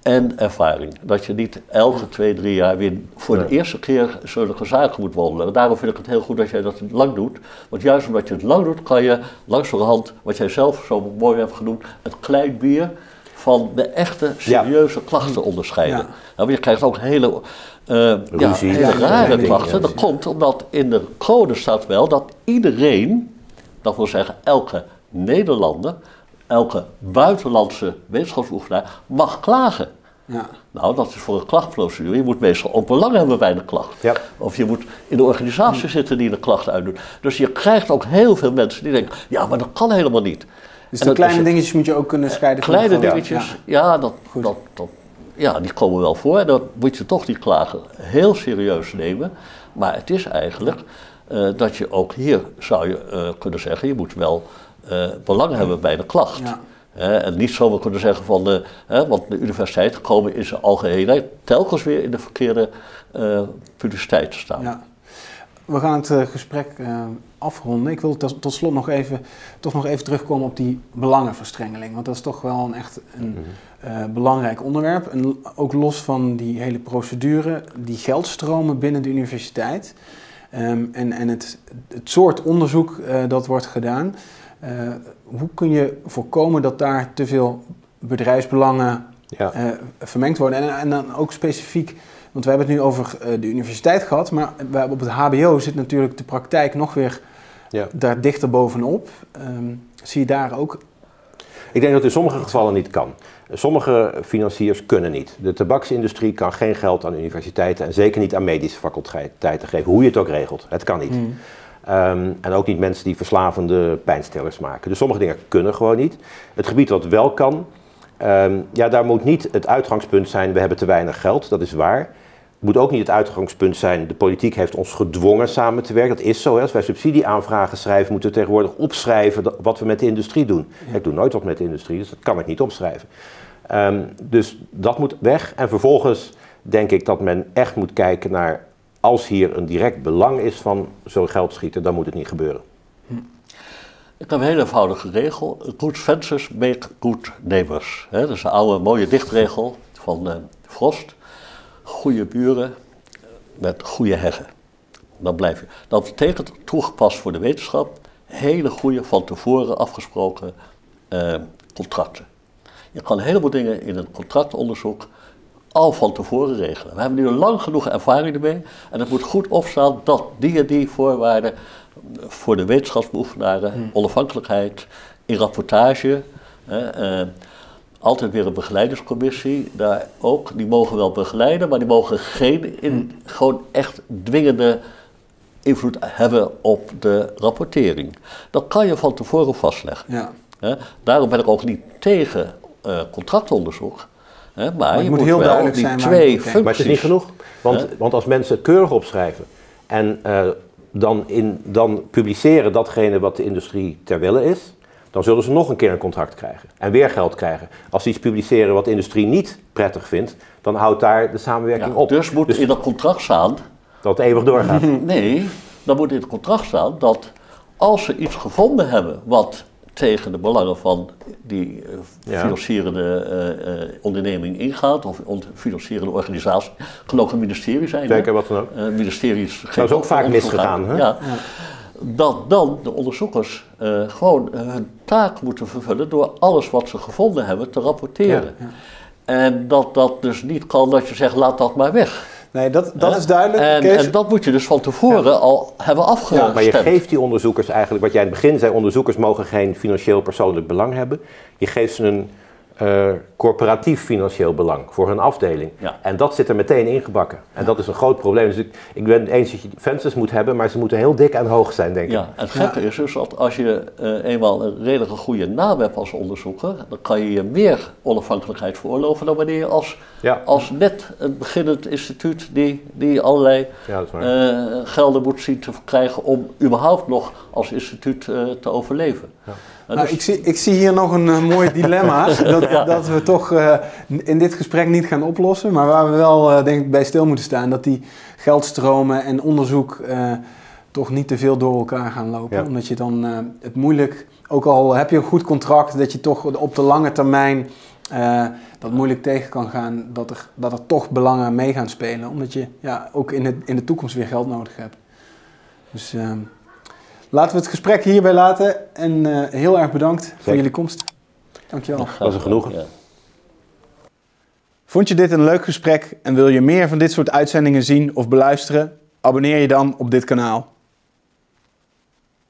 Speaker 3: En ervaring, dat je niet elke twee, drie jaar weer voor de eerste keer zulke zaken moet wandelen. Daarom vind ik het heel goed dat jij dat lang doet, want juist omdat je het lang doet, kan je langzamerhand, wat jij zelf zo mooi hebt genoemd, het klein bier van de echte serieuze klachten onderscheiden.
Speaker 1: Ja.
Speaker 3: Nou, maar je krijgt ook hele, eh, ja,
Speaker 2: Ruzie.
Speaker 3: hele
Speaker 1: Ja,
Speaker 3: rare
Speaker 1: ja,
Speaker 3: klachten.
Speaker 2: ja.
Speaker 3: Dat komt omdat in de code staat wel dat iedereen, dat wil zeggen elke Nederlander, elke buitenlandse wetenschapsoefenaar mag klagen.
Speaker 1: ja.
Speaker 3: Nou, dat is voor een klachtprocedure. Je moet meestal ook belang hebben bij de klacht.
Speaker 2: Ja.
Speaker 3: Of je moet in de organisatie zitten die de klacht uitdoet. Dus je krijgt ook heel veel mensen die denken, ja, maar dat kan helemaal niet.
Speaker 1: Dus de kleine dingetjes moet je ook kunnen scheiden van
Speaker 3: Kleine dingetjes,
Speaker 1: Ja.
Speaker 3: ja, dat, dat, dat, ja, die komen wel voor. En dan moet je toch die klagen heel serieus nemen. Maar het is eigenlijk eh, dat je ook hier zou je eh, kunnen zeggen, je moet wel eh, belang hebben bij de klacht.
Speaker 1: Ja.
Speaker 3: En niet zomaar kunnen zeggen van, de, hè, want de universiteiten komen in zijn algeheenheid telkens weer in de verkeerde eh publiciteit te staan.
Speaker 1: Ja. We gaan het eh, gesprek eh, afronden. Ik wil tot, slot nog even, toch nog even terugkomen op die belangenverstrengeling. Want dat is toch wel een echt een eh, belangrijk onderwerp. En ook los van die hele procedure, die geldstromen binnen de universiteit. ehm, en en het, het soort onderzoek eh, dat wordt gedaan. Eh, hoe kun je voorkomen dat daar te veel bedrijfsbelangen
Speaker 2: Ja.
Speaker 1: eh, vermengd worden. En, en dan ook specifiek, want we hebben het nu over eh, de universiteit gehad, maar we hebben op het HBO zit natuurlijk de praktijk nog weer
Speaker 2: Ja.
Speaker 1: daar dichter bovenop. Ehm, zie je daar ook.
Speaker 2: Ik denk dat het in sommige gevallen niet kan. Sommige financiers kunnen niet. De tabaksindustrie kan geen geld aan universiteiten en zeker niet aan medische faculteiten geven, hoe je het ook regelt. Het kan niet. Ehm, en ook niet mensen die verslavende pijnstillers maken. Dus sommige dingen kunnen gewoon niet. Het gebied wat wel kan, ehm, ja, daar moet niet het uitgangspunt zijn, we hebben te weinig geld, dat is waar. moet ook niet het uitgangspunt zijn, de politiek heeft ons gedwongen samen te werken. Dat is zo. Hè. Als wij subsidieaanvragen schrijven, moeten we tegenwoordig opschrijven wat we met de industrie doen. Ik doe nooit wat met de industrie, dus dat kan ik niet opschrijven. Ehm, dus dat moet weg. En vervolgens denk ik dat men echt moet kijken naar, als hier een direct belang is van zo'n geld schieten, dan moet het niet gebeuren.
Speaker 3: Ik heb een hele eenvoudige regel. Good fences make good neighbors. dat is een oude mooie dichtregel van uh, Frost. Goede buren met goede heggen. Dan blijf je. Dat betekent toegepast voor de wetenschap hele goede van tevoren afgesproken uh, contracten. Je kan een heleboel dingen in een contractonderzoek al van tevoren regelen. We hebben nu lang genoeg ervaring ermee en het moet goed opstaan dat die en die voorwaarden voor de wetenschapsbeoefenaren, hmm. onafhankelijkheid, in rapportage, eh, altijd weer een begeleidingscommissie, daar ook, die mogen wel begeleiden, maar die mogen geen in, hmm. gewoon echt dwingende invloed hebben op de rapportering. Dat kan je van tevoren vastleggen. Ja. daarom ben ik ook niet tegen uh, contractonderzoek. Hè, maar, je moet, heel duidelijk die zijn twee functies.
Speaker 2: Maar het is niet genoeg. Want, want als mensen het keurig opschrijven en uh, dan, in, dan publiceren datgene wat de industrie ter wille is, dan zullen ze nog een keer een contract krijgen en weer geld krijgen. Als ze iets publiceren wat de industrie niet prettig vindt, dan houdt daar de samenwerking op.
Speaker 3: Dus moet dus in dat contract staan.
Speaker 2: Dat het eeuwig doorgaat.
Speaker 3: Nee, dan moet in het contract staan dat als ze iets gevonden hebben wat tegen de belangen van die uh, financierende uh, uh, onderneming ingaat, of on financierende organisatie, kan ook een ministerie zijn.
Speaker 2: Zeker, wat dan ook.
Speaker 3: ministeries
Speaker 2: dat is ook vaak misgegaan. Hè? Ja. ja.
Speaker 3: Dat dan de onderzoekers gewoon hun taak moeten vervullen door alles wat ze gevonden hebben te rapporteren. Ja. En dat dat dus niet kan dat je zegt, laat dat maar weg.
Speaker 1: Nee, dat, dat is duidelijk.
Speaker 3: En, en, dat moet je dus van tevoren al hebben afgestemd. Ja,
Speaker 2: maar je geeft die onderzoekers eigenlijk, wat jij in het begin zei, onderzoekers mogen geen financieel persoonlijk belang hebben. Je geeft ze een uh, corporatief financieel belang voor hun afdeling. En dat zit er meteen ingebakken. En dat is een groot probleem. Dus ik, ik ben eens dat je vensters moet hebben, maar ze moeten heel dik en hoog zijn, denk ik.
Speaker 3: Ja, het gekke is dus dat als je uh, eenmaal een redelijke goede naam hebt als onderzoeker, dan kan je je meer onafhankelijkheid veroorloven dan wanneer je als, als net een beginnend instituut die, die allerlei uh, gelden moet zien te krijgen om überhaupt nog als instituut te overleven.
Speaker 1: Nou, dus- ik, zie, ik zie hier nog een mooi dilemma. dat, dat we toch uh, in dit gesprek niet gaan oplossen. Maar waar we wel uh, denk ik bij stil moeten staan. Dat die geldstromen en onderzoek uh, toch niet te veel door elkaar gaan lopen. Omdat je dan het moeilijk, ook al heb je een goed contract, dat je toch op de lange termijn dat moeilijk tegen kan gaan. Dat er, dat er toch belangen mee gaan spelen. Omdat je ja, ook in, het, in de toekomst weer geld nodig hebt. Dus... Laten we het gesprek hierbij laten. En uh, heel erg bedankt voor jullie komst. Dankjewel.
Speaker 2: Dat was een genoegen.
Speaker 1: Vond je dit een leuk gesprek en wil je meer van dit soort uitzendingen zien of beluisteren? Abonneer je dan op dit kanaal.